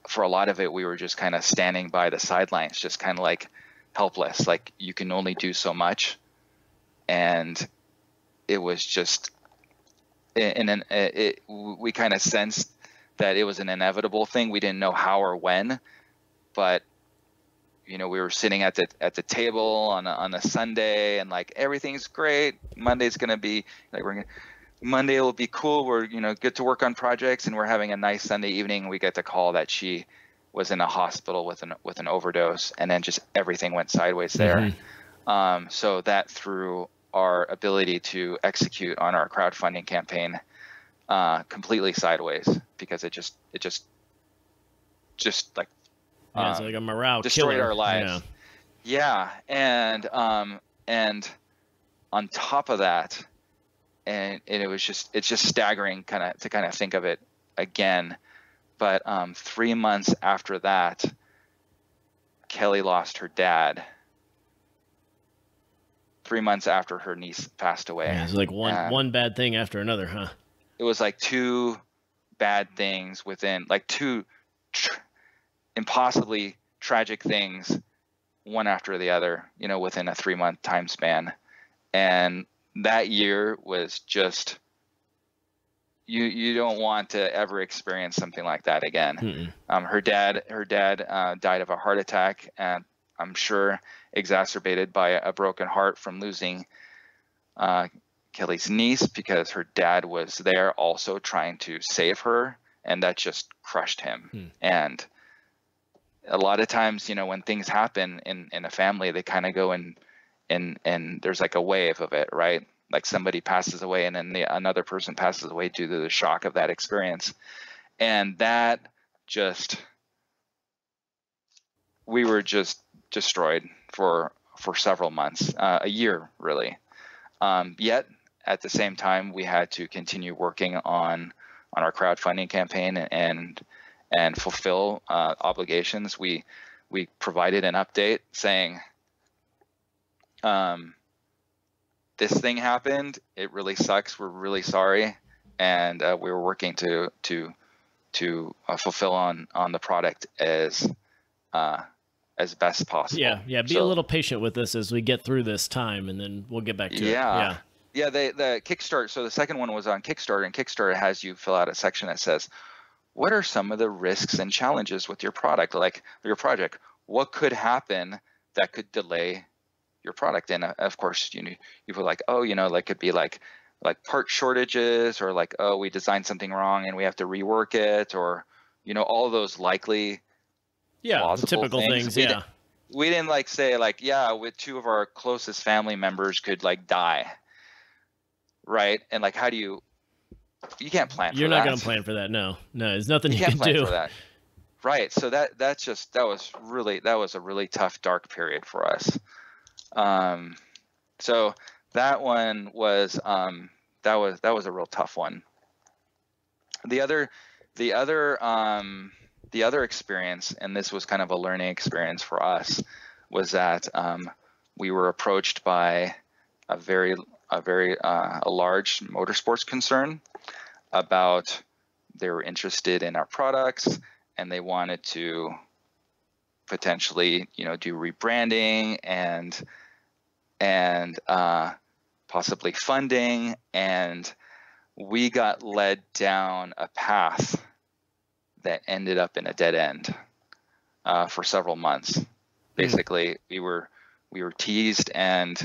for a lot of it we were just kind of standing by the sidelines just kind of like helpless. Like you can only do so much. And it was just and then it, we kind of sensed that it was an inevitable thing. We didn't know how or when but you know we were sitting at the at the table on a, on a Sunday and like everything's great. Monday's gonna be like we're gonna Monday will be cool. We're you know get to work on projects and we're having a nice Sunday evening. We get the call that she was in a hospital with an with an overdose and then just everything went sideways there. Mhm. um, so that threw our ability to execute on our crowdfunding campaign uh, completely sideways because it just it just just like Yeah, it's um, like a morale destroyed killer. our lives. Yeah, yeah. and um, and on top of that, and, and it was just it's just staggering kind of to kind of think of it again. But um, three months after that, Kelly lost her dad. Three months after her niece passed away. Yeah. it's like one Uh, one bad thing after another, huh? it was like two bad things within like two tr- impossibly tragic things one after the other you know within a three month time span and that year was just you you don't want to ever experience something like that again Mm-mm. um, her dad her dad uh, died of a heart attack and i'm sure exacerbated by a broken heart from losing uh, kelly's niece because her dad was there also trying to save her and that just crushed him Hmm. and a lot of times you know when things happen in in a family they kind of go and and and there's like a wave of it right? Like somebody passes away and then the, another person passes away due to the shock of that experience. And that just we were just destroyed for for several months uh, a year really. Um, yet at the same time we had to continue working on on our crowdfunding campaign and and fulfill uh, obligations we we provided an update saying um, this thing happened it really sucks we're really sorry and uh, we were working to to to uh, fulfill on on the product as uh, as best possible. Yeah, yeah. Be a little patient with us as we get through this time, and then we'll get back to it. Yeah. Yeah. Yeah, the the Kickstarter. So the second one was on Kickstarter, and Kickstarter has you fill out a section that says, "What are some of the risks and challenges with your product, like your project? What could happen that could delay your product?" And uh, of course, you know, you put like, "Oh, you know, like could be like like part shortages, or like, oh, we designed something wrong and we have to rework it, or you know, all those likely Yeah. typical things. things. We yeah. we didn't like say like yeah with two of our closest family members could like die right and like how do you you can't plan You're for not that. going to plan for that. No, no. There's nothing you you, can't can plan do. for that right so that that's just that was really that was a really tough dark period for us um so that one was um that was that was a real tough one the other the other um the other experience and this was kind of a learning experience for us was that um, we were approached by a very a very uh, a large motorsports concern about they were interested in our products and they wanted to potentially you know do rebranding and and uh, possibly funding. And we got led down a path that ended up in a dead end uh, for several months. Basically we were we were teased and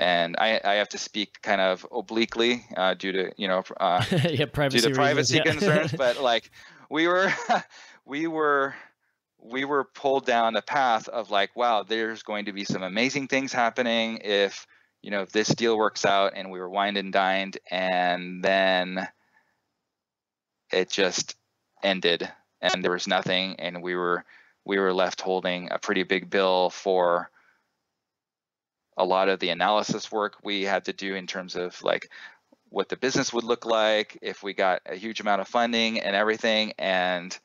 and I, I have to speak kind of obliquely uh, due to you know uh, yeah, privacy due to privacy reasons, yeah. concerns, but like we were we were we were pulled down a path of like, wow, there's going to be some amazing things happening if you know if this deal works out, and we were wined and dined, and then it just ended, and there was nothing, and we were we were left holding a pretty big bill for a lot of the analysis work we had to do in terms of like what the business would look like if we got a huge amount of funding and everything. And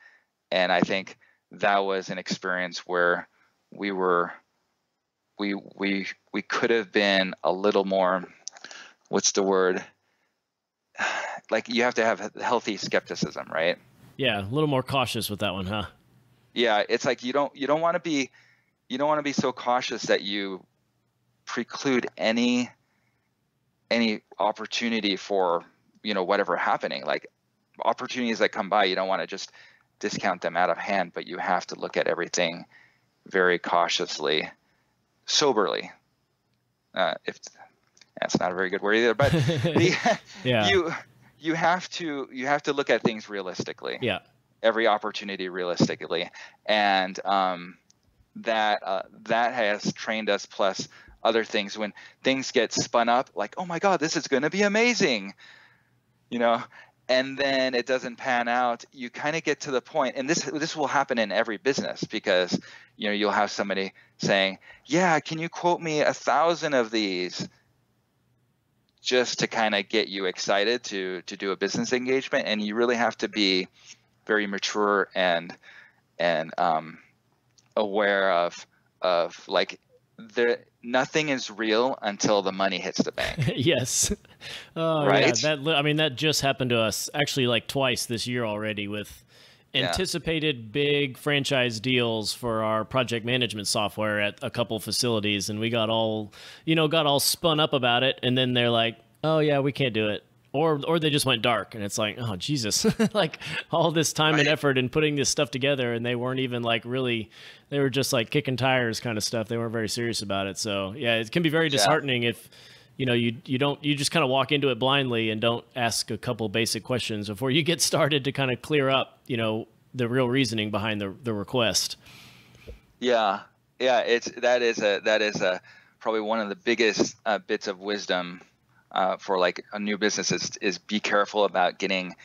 and I think that was an experience where we were we we we could have been a little more what's the word? Like you have to have healthy skepticism right? Yeah a little more cautious with that one huh? Yeah it's like you don't you don't want to be you don't want to be so cautious that you preclude any any opportunity for you know whatever happening. Like opportunities that come by you don't want to just discount them out of hand but you have to look at everything very cautiously soberly. Uh, if that's not a very good word either but the, yeah. you you have to you have to look at things realistically. Yeah. Every opportunity realistically. And um, that uh, that has trained us plus other things when things get spun up like oh my god this is going to be amazing you know? And then it doesn't pan out. You kind of get to the point and this this will happen in every business because you know you'll have somebody saying yeah can you quote me a thousand of these? Just to kind of get you excited to to do a business engagement and you really have to be very mature and and um, aware of of like there nothing is real until the money hits the bank. yes. Oh, right. Yeah, that I mean that just happened to us actually like twice this year already with anticipated yeah. big franchise deals for our project management software at a couple facilities and we got all you know got all spun up about it and then they're like oh yeah we can't do it or or they just went dark and it's like oh jesus like all this time right. and effort in putting this stuff together and they weren't even like really they were just like kicking tires kind of stuff they weren't very serious about it so yeah it can be very disheartening yeah. if you know you you don't you just kind of walk into it blindly and don't ask a couple basic questions before you get started to kind of clear up you know the real reasoning behind the the request yeah yeah it's that is a that is a probably one of the biggest uh, bits of wisdom uh, for like a new business is, is be careful about getting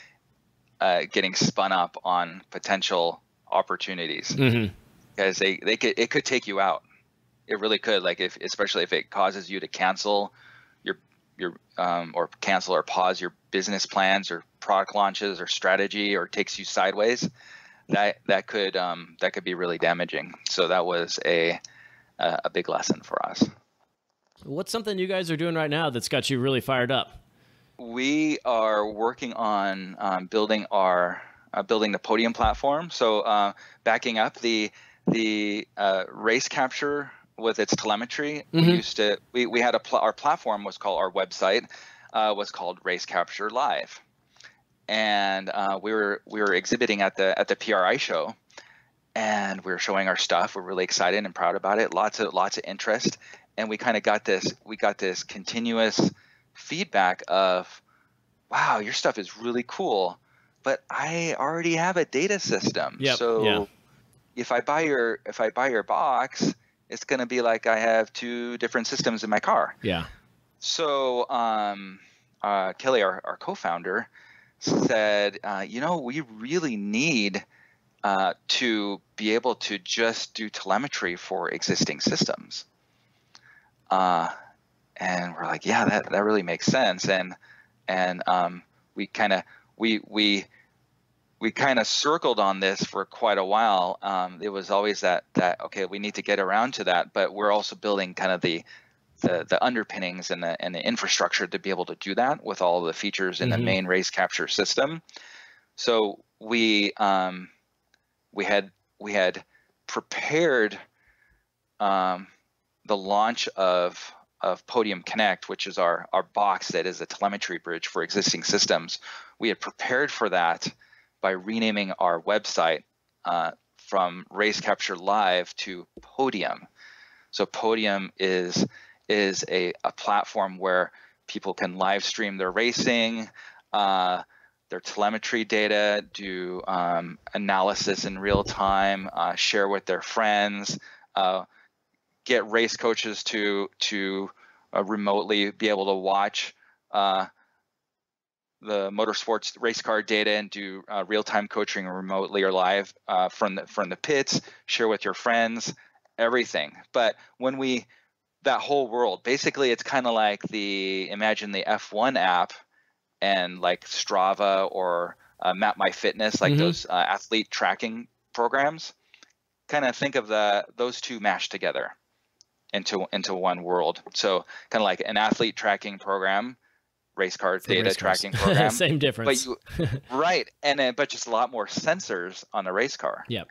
uh, getting spun up on potential opportunities. Mm-hmm. because they, they could it could take you out. It really could like if especially if it causes you to cancel your your um, or cancel or pause your business plans or product launches or strategy or takes you sideways that that could um, that could be really damaging. So that was a a big lesson for us What's something you guys are doing right now that's got you really fired up? We are working on um, building our uh, building the podium platform. So uh, backing up the the uh, race capture with its telemetry. Mm-hmm. We used to we, we had a pl- our platform was called our website uh, was called Race Capture Live, and uh, we were we were exhibiting at the at the PRI show, and we were showing our stuff. We're really excited and proud about it. Lots of lots of interest, and we kind of got this we got this continuous feedback of wow your stuff is really cool but i already have a data system yep. so yeah. if i buy your if i buy your box it's going to be like i have two different systems in my car yeah so um, uh, kelly our, our co-founder said uh, you know we really need uh, to be able to just do telemetry for existing systems uh, and we're like, yeah, that, that really makes sense. And and um, we kind of we we we kind of circled on this for quite a while. Um, it was always that that okay, we need to get around to that, but we're also building kind of the the, the underpinnings and the and the infrastructure to be able to do that with all the features in mm-hmm. the main race capture system. So we um, we had we had prepared um, the launch of of Podium Connect, which is our our box that is a telemetry bridge for existing systems, we had prepared for that by renaming our website uh, from Race Capture Live to Podium. So Podium is is a, a platform where people can live stream their racing, uh, their telemetry data, do um, analysis in real time, uh, share with their friends. Uh, get race coaches to to uh, remotely be able to watch uh, the motorsports race car data and do uh, real-time coaching remotely or live uh, from the from the pits share with your friends everything but when we that whole world. Basically, it's kind of like the imagine the F1 app and like Strava or uh, Map My Fitness, like mm-hmm. those uh, athlete tracking programs. Kind of think of the those two mashed together into into one world. So kind of like an athlete tracking program, race car data race tracking program. Same difference. But you, right, and then but just a lot more sensors on the race car. Yep.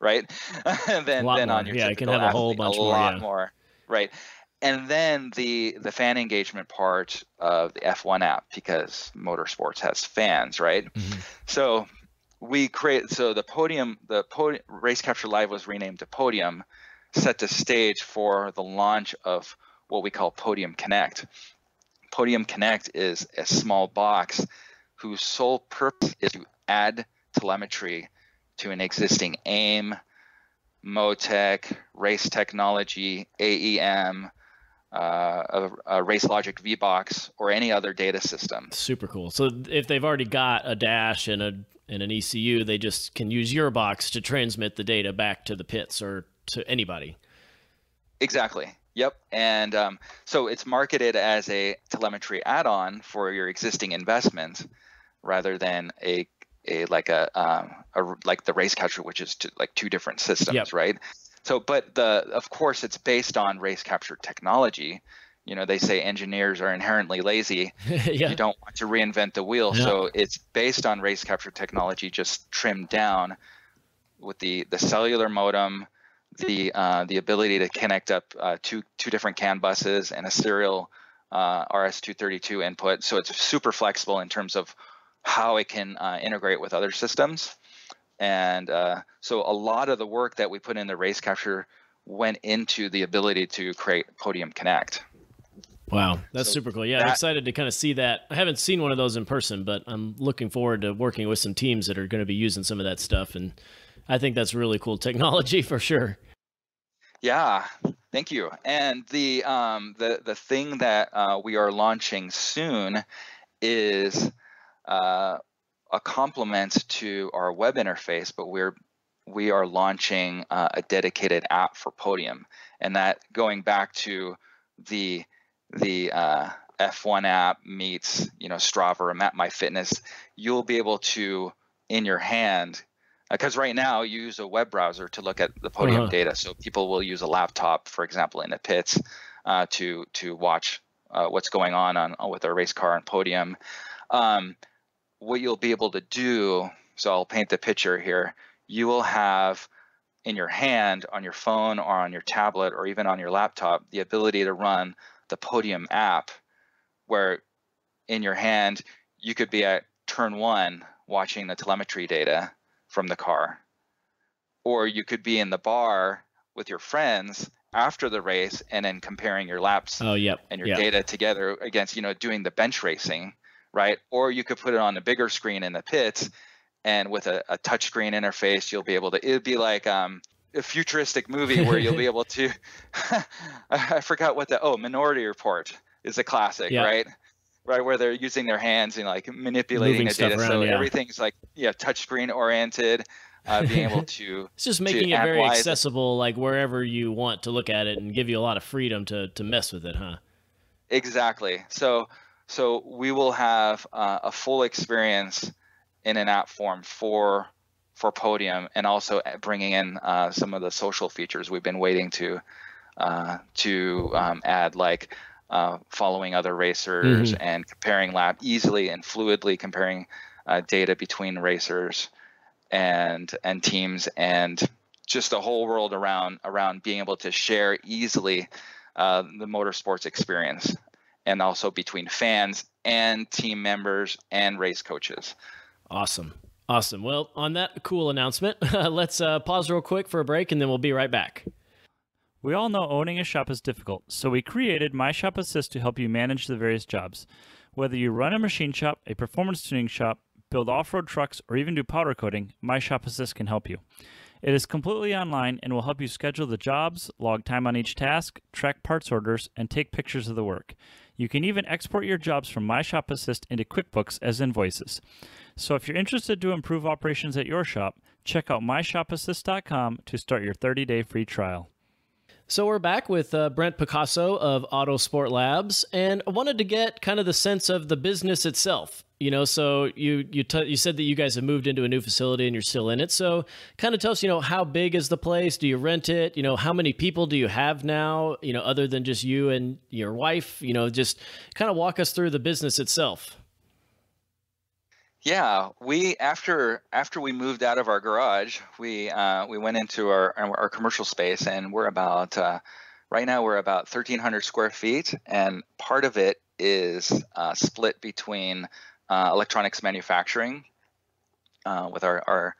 Right. than than on your yeah, you can have athlete. a whole bunch a more. lot yeah. more. Right. And then the the fan engagement part of the F1 app because motorsports has fans, right? Mm-hmm. So we create so the podium the podium race capture live was renamed to podium set the stage for the launch of what we call podium connect. Podium connect is a small box whose sole purpose is to add telemetry to an existing aim motec race technology aem uh, a, a, race logic vbox or any other data system. Super cool. So if they've already got a dash and a in an ECU, they just can use your box to transmit the data back to the pits or to anybody. Exactly. Yep. And um, so it's marketed as a telemetry add-on for your existing investment, rather than a a like a, um, a like the race capture, which is to, like two different systems, yep. right? So, but the of course it's based on race capture technology, you know they say engineers are inherently lazy yeah. you don't want to reinvent the wheel yeah. so it's based on race capture technology just trimmed down with the the cellular modem the uh, the ability to connect up uh, two two different CAN buses and a serial uh, RS232 input so it's super flexible in terms of how it can uh, integrate with other systems and uh, so a lot of the work that we put in the race capture went into the ability to create Podium Connect. Wow, that's so super cool. Yeah, that, I'm excited to kind of see that. I haven't seen one of those in person, but I'm looking forward to working with some teams that are going to be using some of that stuff. And I think that's really cool technology for sure. Yeah, thank you. And the um, the the thing that uh, we are launching soon is uh, a complement to our web interface, but we're we are launching uh, a dedicated app for Podium, and that going back to the the uh, F1 app meets you know Strava or Map My Fitness, you'll be able to in your hand because right now you use a web browser to look at the podium uh-huh. data. So people will use a laptop, for example, in the pits uh, to to watch uh, what's going on, on with their race car and podium. Um, what you'll be able to do, so I'll paint the picture here. You will have in your hand, on your phone, or on your tablet, or even on your laptop, the ability to run the Podium app, where in your hand you could be at turn one watching the telemetry data from the car, or you could be in the bar with your friends after the race and then comparing your laps oh, yep, and your yep. data together against you know doing the bench racing right or you could put it on a bigger screen in the pits and with a, a touch screen interface you'll be able to it'd be like um, a futuristic movie where you'll be able to I forgot what the oh Minority Report is a classic, yeah. right? Right where they're using their hands and like manipulating Moving the data, around, so yeah. everything's like yeah touchscreen oriented. Uh, being able to it's just making it very accessible, like wherever you want to look at it, and give you a lot of freedom to to mess with it, huh? Exactly. So so we will have uh, a full experience in an app form for for Podium, and also bringing in uh, some of the social features we've been waiting to uh, to um, add, like uh, following other racers mm-hmm. and comparing lap easily and fluidly comparing uh, data between racers and and teams, and just the whole world around around being able to share easily uh, the motorsports experience, and also between fans and team members and race coaches. Awesome. Awesome. Well, on that cool announcement, let's uh, pause real quick for a break and then we'll be right back. We all know owning a shop is difficult, so we created My Shop Assist to help you manage the various jobs. Whether you run a machine shop, a performance tuning shop, build off road trucks, or even do powder coating, My Shop Assist can help you. It is completely online and will help you schedule the jobs, log time on each task, track parts orders, and take pictures of the work. You can even export your jobs from My Shop Assist into QuickBooks as invoices. So if you're interested to improve operations at your shop, check out myshopassist.com to start your 30-day free trial. So we're back with uh, Brent Picasso of Autosport Labs, and I wanted to get kind of the sense of the business itself. You know, so you you you said that you guys have moved into a new facility and you're still in it. So kind of tell us, you know, how big is the place? Do you rent it? You know, how many people do you have now? You know, other than just you and your wife. You know, just kind of walk us through the business itself. Yeah, we after after we moved out of our garage, we uh, we went into our our commercial space, and we're about uh, right now we're about 1,300 square feet, and part of it is uh, split between uh, electronics manufacturing uh, with our our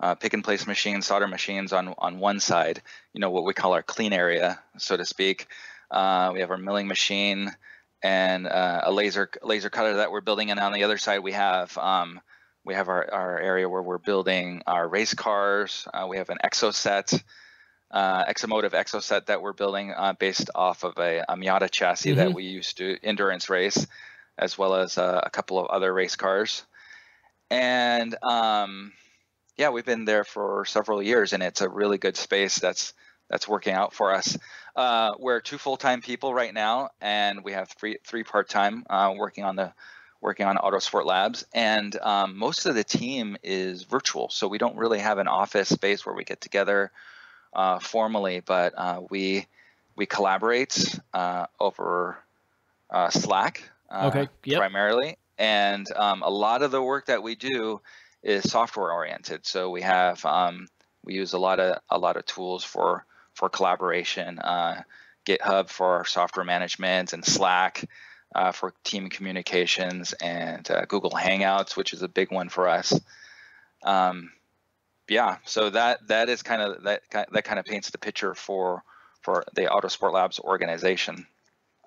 uh, pick and place machines, solder machines on on one side, you know what we call our clean area, so to speak. we have our milling machine and uh, a laser laser cutter that we're building. And on the other side, we have um, we have our, our area where we're building our race cars. Uh, we have an Exocet, uh, Exomotive Exocet that we're building uh, based off of a, a Miata chassis mm-hmm. that we used to endurance race, as well as uh, a couple of other race cars. And um, yeah, we've been there for several years, and it's a really good space that's that's working out for us. Uh, we're two full-time people right now, and we have three three part-time uh, working on the working on Autosport Labs, and um, most of the team is virtual, so we don't really have an office space where we get together uh, formally, but uh, we we collaborate uh, over uh, Slack okay. yep. primarily, and um, a lot of the work that we do is software oriented. So we have um, we use a lot of a lot of tools for for collaboration, uh, GitHub for software management, and Slack uh, for team communications, and uh, Google Hangouts, which is a big one for us. Um, yeah, so that that is kind of that that kind of paints the picture for for the Autosport Labs organization.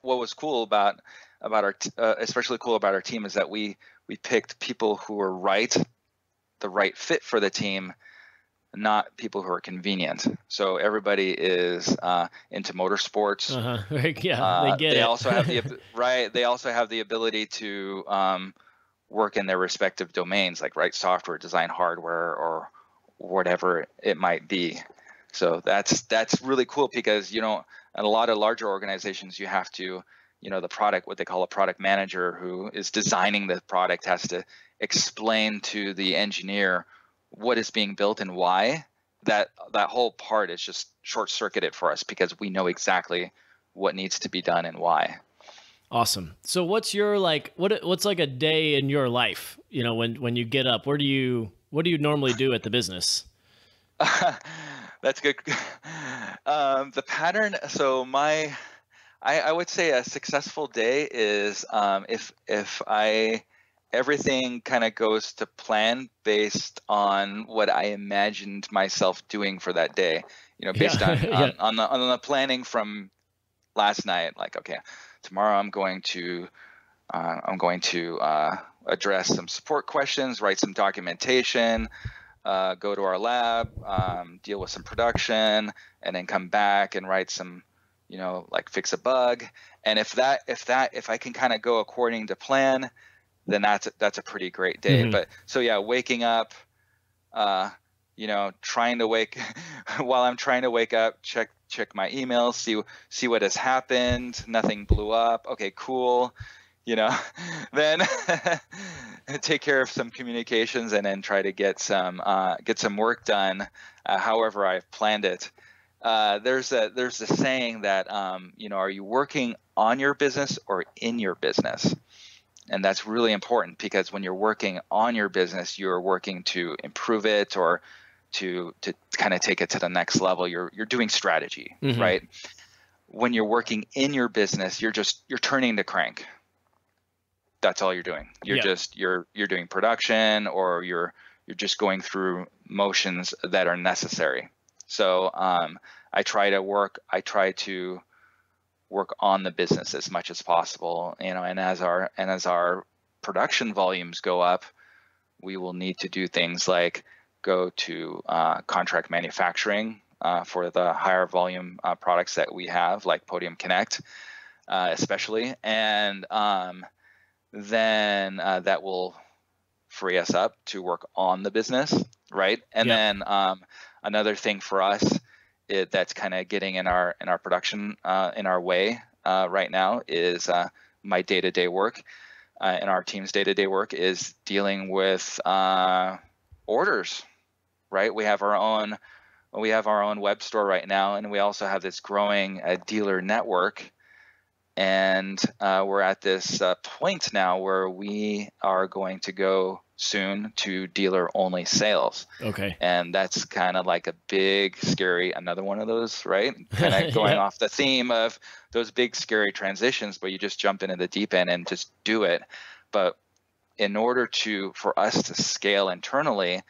What was cool about about our uh, especially cool about our team is that we we picked people who were right, the right fit for the team, not people who are convenient. So everybody is uh, into motorsports. Uh-huh. yeah, uh, they get they it. also have the right. They also have the ability to um, work in their respective domains, like write software, design hardware, or whatever it might be. So that's that's really cool because you know, in a lot of larger organizations, you have to, you know, the product, what they call a product manager, who is designing the product, has to explain to the engineer what is being built and why, that that whole part is just short circuited for us because we know exactly what needs to be done and why. Awesome. So what's your like what what's like a day in your life, you know, when when you get up? Where do you what do you normally do at the business? That's good. Um, the pattern. So my, I, I, would say a successful day is um, if if I everything kind of goes to plan based on what I imagined myself doing for that day. You know, based yeah. on, yeah. on, on the on the planning from last night. Like, okay, tomorrow I'm going to uh, I'm going to uh, address some support questions, write some documentation, uh, go to our lab, um, deal with some production, and then come back and write some, you know, like fix a bug. And if that if that if I can kind of go according to plan, then that's that's a pretty great day. Mm-hmm. But so yeah, waking up, uh, you know, trying to wake while I'm trying to wake up, check check my emails, see see what has happened. Nothing blew up. Okay, cool. You know, then take care of some communications and then try to get some uh, get some work done, uh, however I've planned it. Uh, there's a there's a saying that um, you know, are you working on your business or in your business? And that's really important because when you're working on your business you're working to improve it or to to kind of take it to the next level. You're you're doing strategy mm-hmm. right? When you're working in your business you're just you're turning the crank. That's all you're doing. You're yeah. just you're you're doing production or you're you're just going through motions that are necessary. So um, i try to work i try to work on the business as much as possible you know and as our and as our production volumes go up we will need to do things like go to uh, contract manufacturing uh, for the higher volume uh, products that we have like podium connect uh, especially and um, then uh, that will free us up to work on the business right and yeah. then um, another thing for us it, that's kind of getting in our in our production uh, in our way uh, right now is uh, my day-to-day work uh, and our team's day-to-day work is dealing with uh, orders right? We have our own we have our own web store right now and we also have this growing dealer network and uh, we're at this uh, point now where we are going to go soon to dealer only sales. Okay. And that's kind of like a big, scary, another one of those, right? Kind of going off the theme of those big, scary transitions, but you just jump into the deep end and just do it. But in order to, for us to scale internally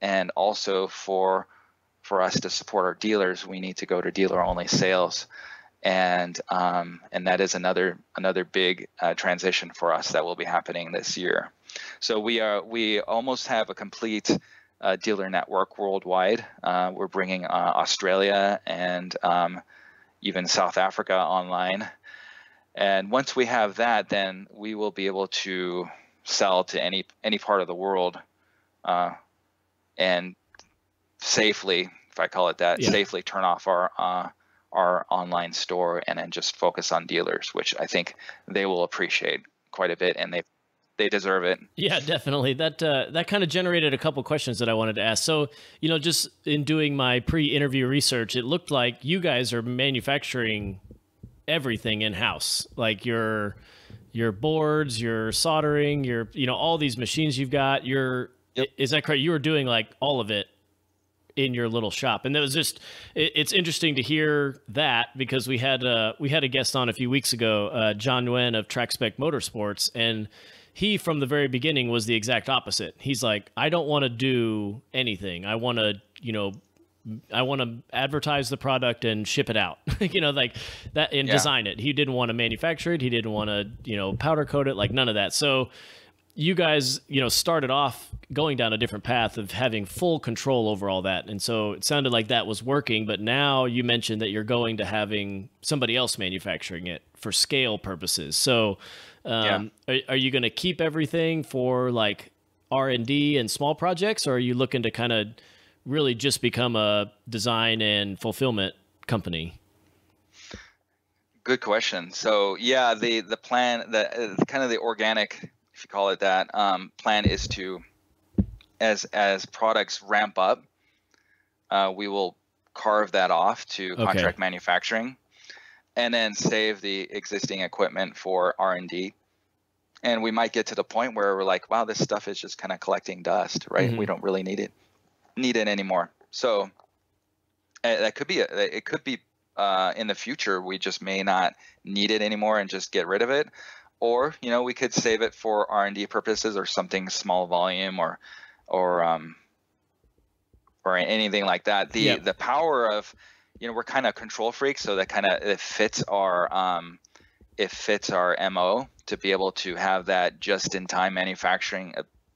and also for, for us to support our dealers, we need to go to dealer only sales and um, and that is another another big uh, transition for us that will be happening this year. So we are we almost have a complete uh, dealer network worldwide. Uh, we're bringing uh, Australia and um, even South Africa online. And once we have that, then we will be able to sell to any any part of the world, uh, and safely, if I call it that, yeah. safely turn off our uh, our online store and then just focus on dealers, which I think they will appreciate quite a bit, and they they deserve it. Yeah, definitely. That uh, that kind of generated a couple questions that I wanted to ask. So, you know, just in doing my pre-interview research, it looked like you guys are manufacturing everything in house, like your your boards, your soldering, your you know all these machines you've got. Your yep. is that correct? You were doing like all of it in your little shop, and that was just it, it's interesting to hear that because we had uh, we had a guest on a few weeks ago, uh, John Nguyen of TrackSpec Motorsports, and he from the very beginning was the exact opposite. He's like, I don't want to do anything. I want to, you know, I want to advertise the product and ship it out. you know, like that and yeah. design it. He didn't want to manufacture it. He didn't want to, you know, powder coat it. Like none of that. So you guys, you know, started off going down a different path of having full control over all that. And so it sounded like that was working, but now you mentioned that you're going to having somebody else manufacturing it for scale purposes. So um, yeah. are, are you going to keep everything for like R and D and small projects, or are you looking to kind of really just become a design and fulfillment company? Good question. So yeah, the the plan, the uh, kind of the organic, if you call it that, um, plan is to, as as products ramp up, uh, we will carve that off to okay. contract manufacturing and then save the existing equipment for r&d and we might get to the point where we're like wow this stuff is just kind of collecting dust right mm-hmm. we don't really need it need it anymore so uh, that could be a, it could be uh, in the future we just may not need it anymore and just get rid of it or you know we could save it for r&d purposes or something small volume or or um or anything like that the yep. the power of you know we're kind of control freaks so that kind of it fits our um, it fits our mo to be able to have that just in time manufacturing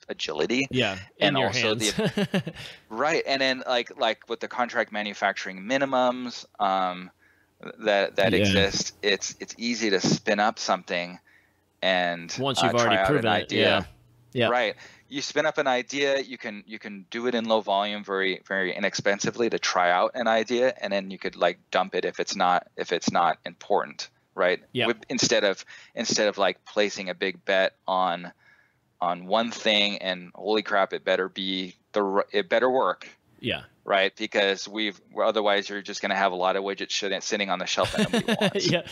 agility yeah and also the right and then like like with the contract manufacturing minimums um, that that yeah. exist it's it's easy to spin up something and once you've uh, already proven it idea. yeah. Yeah. Right. You spin up an idea you can you can do it in low volume very very inexpensively to try out an idea and then you could like dump it if it's not if it's not important right? Yeah. Instead of instead of like placing a big bet on on one thing and holy crap it better be the it better work. Yeah right? Because we've otherwise you're just going to have a lot of widgets sitting on the shelf that nobody wants. yeah,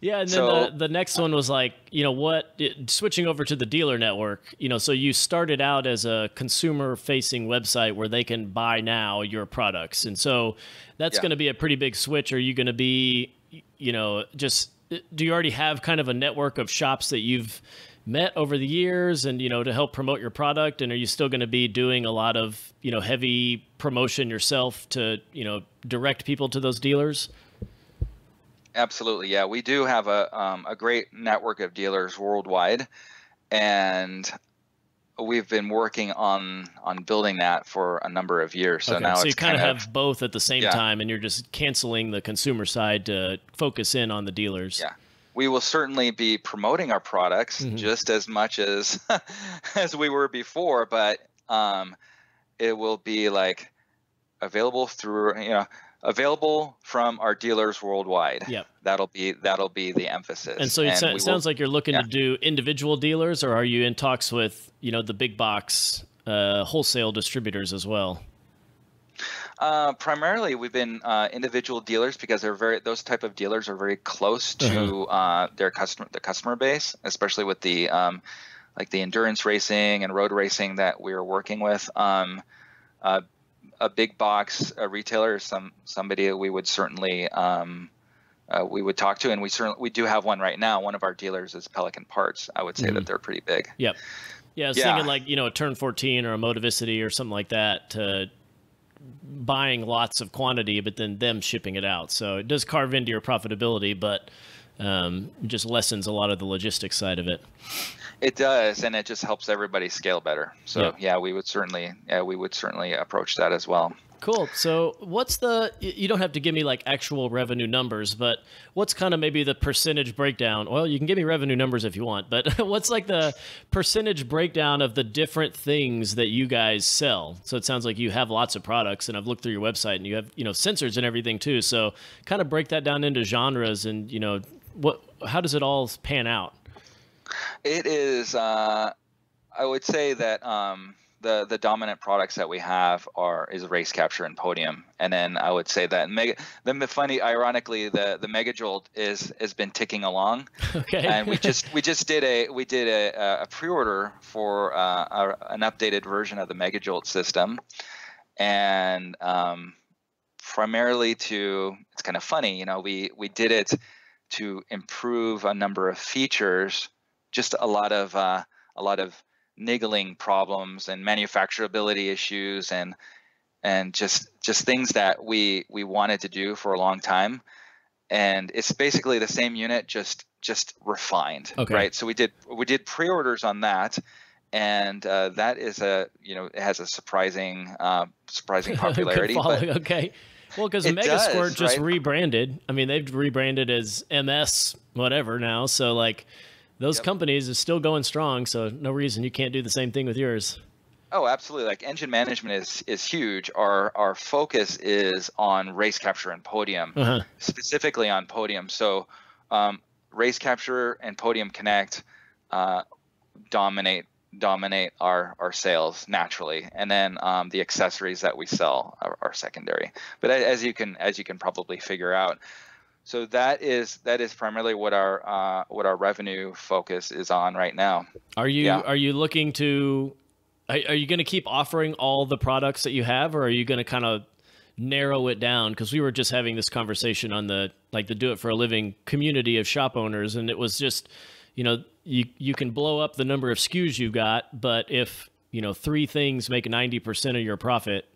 yeah. And then so, the, the next one was like, you know, what it, switching over to the dealer network. You know, so you started out as a consumer-facing website where they can buy now your products, and so that's yeah. going to be a pretty big switch. Are you going to be, you know, just do you already have kind of a network of shops that you've met over the years and you know to help promote your product? And are you still going to be doing a lot of you know heavy promotion yourself to you know direct people to those dealers? Absolutely yeah. We do have a, um, a great network of dealers worldwide and we've been working on on building that for a number of years. So okay. now so you kind of have both at the same yeah. time and you're just canceling the consumer side to focus in on the dealers. Yeah we will certainly be promoting our products mm-hmm. just as much as as we were before, but um, it will be like available through you know available from our dealers worldwide. Yep. That'll be that'll be the emphasis. And so it and sounds will, like you're looking yeah. to do individual dealers, or are you in talks with you know the big box uh, wholesale distributors as well? Uh, primarily, we've been uh, individual dealers because they're very those type of dealers are very close to Uh-huh. uh, their customer the customer base, especially with the um, like the endurance racing and road racing that we are working with. Um, uh, a big box a retailer is some somebody we would certainly um, uh, we would talk to, and we certainly we do have one right now. One of our dealers is Pelican Parts. I would say Mhm. that they're pretty big. Yep. Yeah, I was Yeah. thinking like you know a Turn 14 or a Motovicity or something like that to buying lots of quantity, but then them shipping it out. So it does carve into your profitability, but um, just lessens a lot of the logistics side of it. It does, and it just helps everybody scale better. So Yep. yeah, we would certainly yeah we would certainly approach that as well. Cool. So, what's the? You don't have to give me like actual revenue numbers, but what's kind of maybe the percentage breakdown? Well, you can give me revenue numbers if you want, but what's like the percentage breakdown of the different things that you guys sell? So it sounds like you have lots of products, and I've looked through your website, and you have you know sensors and everything too. So, kind of break that down into genres, and you know what? How does it all pan out? It is. Uh, I would say that um, the the dominant products that we have are is race capture and podium, and then I would say that mega. Then the funny, ironically, the the Mega Jolt is has been ticking along, Okay. and we just we just did a we did a, a pre-order for uh, a, an updated version of the Mega Jolt system, and um, primarily to it's kind of funny, you know, we we did it to improve a number of features, just a lot of uh, a lot of niggling problems and manufacturability issues and and just just things that we we wanted to do for a long time and it's basically the same unit just just refined Okay. right so we did we did pre-orders on that and uh, that is a you know it has a surprising uh, surprising popularity but okay. Well, because It Megasquirt does, just right? rebranded. I mean, they've rebranded as MS whatever now. So like, those Yep. companies is still going strong. So no reason you can't do the same thing with yours. Oh, absolutely. Like engine management is is huge. Our our focus is on race capture and podium, Uh-huh. specifically on podium. So, um, race capture and podium connect uh, dominate dominate our our sales naturally, and then um, the accessories that we sell are, are secondary. But as you can as you can probably figure out. So that is that is primarily what our uh, what our revenue focus is on right now. Are you Yeah. are you looking to? Are, are you going to keep offering all the products that you have, or are you going to kind of narrow it down? Because we were just having this conversation on the like the Do It for a Living community of shop owners, and it was just, you know, you you can blow up the number of SKUs you got, but if you know three things make ninety percent of your profit,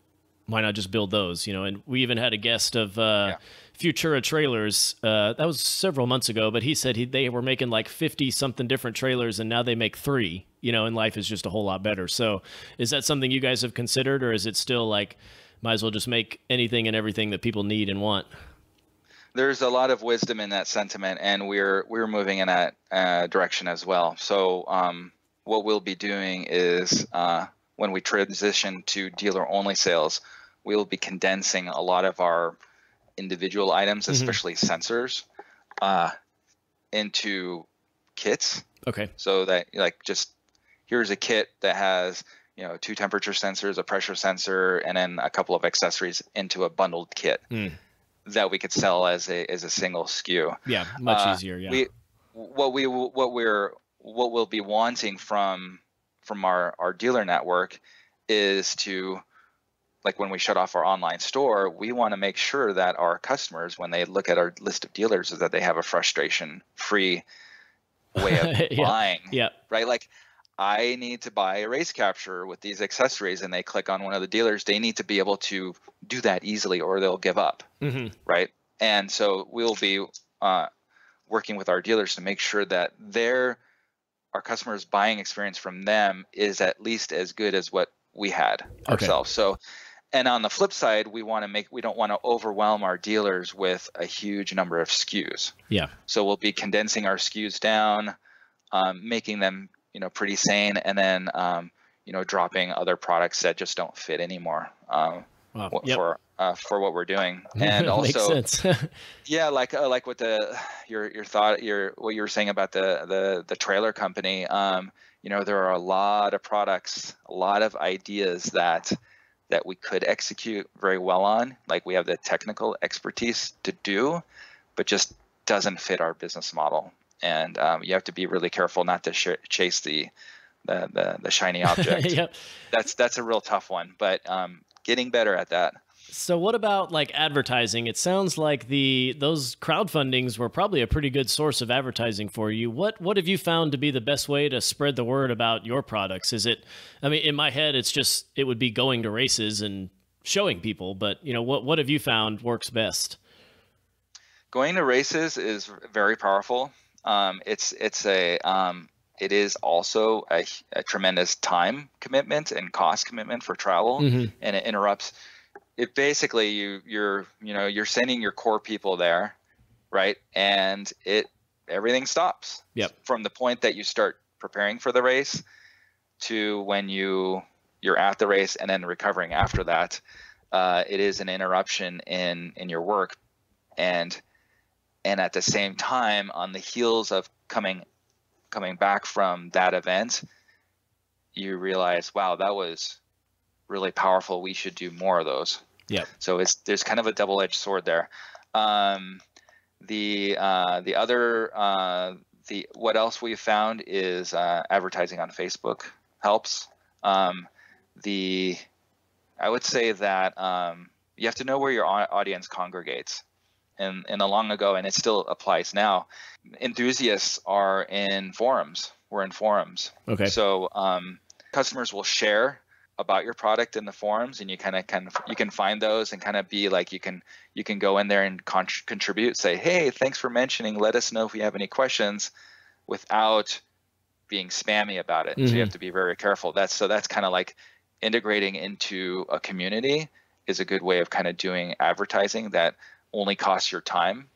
why not just build those? You know, and we even had a guest of uh, Futura Trailers. Uh, that was several months ago, but he said he, they were making like fifty something different trailers, and now they make three. You know, and life is just a whole lot better. So, is that something you guys have considered, or is it still like might as well just make anything and everything that people need and want? there's a lot of wisdom in that sentiment, and we're we're moving in that uh, direction as well. So um, what we'll be doing is uh, when we transition to dealer only sales, we'll be condensing a lot of our individual items, Mhm. especially sensors, uh, into kits Okay. so that like just here's a kit that has you know two temperature sensors a pressure sensor and then a couple of accessories into a bundled kit Hmm. that we could sell as a as a single SKU. Yeah, much Uh, easier. Yeah. We what we what we're what we'll be wanting from from our our dealer network is to like when we shut off our online store, we want to make sure that our customers, when they look at our list of dealers, is that they have a frustration free way of Yeah. buying yeah. right? Like, I need to buy a race capture with these accessories, and they click on one of the dealers. They need to be able to do that easily, or they'll give up, hmm right? And so we'll be uh, working with our dealers to make sure that their our customers' buying experience from them is at least as good as what we had Okay. ourselves. So. And on the flip side, we want to make we don't want to overwhelm our dealers with a huge number of SKUs. Yeah. So we'll be condensing our SKUs down, um, making them you know pretty sane, and then um, you know dropping other products that just don't fit anymore um, Wow. Yep. for uh, for what we're doing, and also yeah, like uh, like what the your your thought your what you were saying about the the the trailer company. Um, you know, there are a lot of products, a lot of ideas that that we could execute very well on, like we have the technical expertise to do, but just doesn't fit our business model. And um, you have to be really careful not to sh- chase the, the, the the shiny object. yep. That's that's a real tough one, but um, getting better at that. So what about like advertising? It sounds like the those crowdfundings were probably a pretty good source of advertising for you. What what have you found to be the best way to spread the word about your products? Is it I mean in my head it's just it would be going to races and showing people, but you know what what have you found works best? Going to races is very powerful. Um, it's it's a um, it is also a, a, tremendous time commitment and cost commitment for travel, mm-hmm. and it interrupts it basically you you're you know you're sending your core people there right? And it everything stops. Yep. from the point that you start preparing for the race to when you you're at the race and then recovering after that uh, it is an interruption in in your work. And and at the same time on the heels of coming coming back from that event you realize wow that was really powerful. We should do more of those yeah. So it's there's kind of a double-edged sword there. Um, the uh, the other uh, the what else we found is uh, advertising on Facebook helps. Um, the I would say that um, you have to know where your audience congregates. And, and a long ago, and it still applies now, enthusiasts are in forums. We're in forums. Okay. So um, customers will share about your product in the forums and you kind of kind of you can find those and kind of be like you can you can go in there and con- contribute say hey thanks for mentioning let us know if you have any questions without being spammy about it mm-hmm. so you have mm-hmm. to be very careful that's so that's kind of like integrating into a community is a good way of kind of doing advertising that only costs your time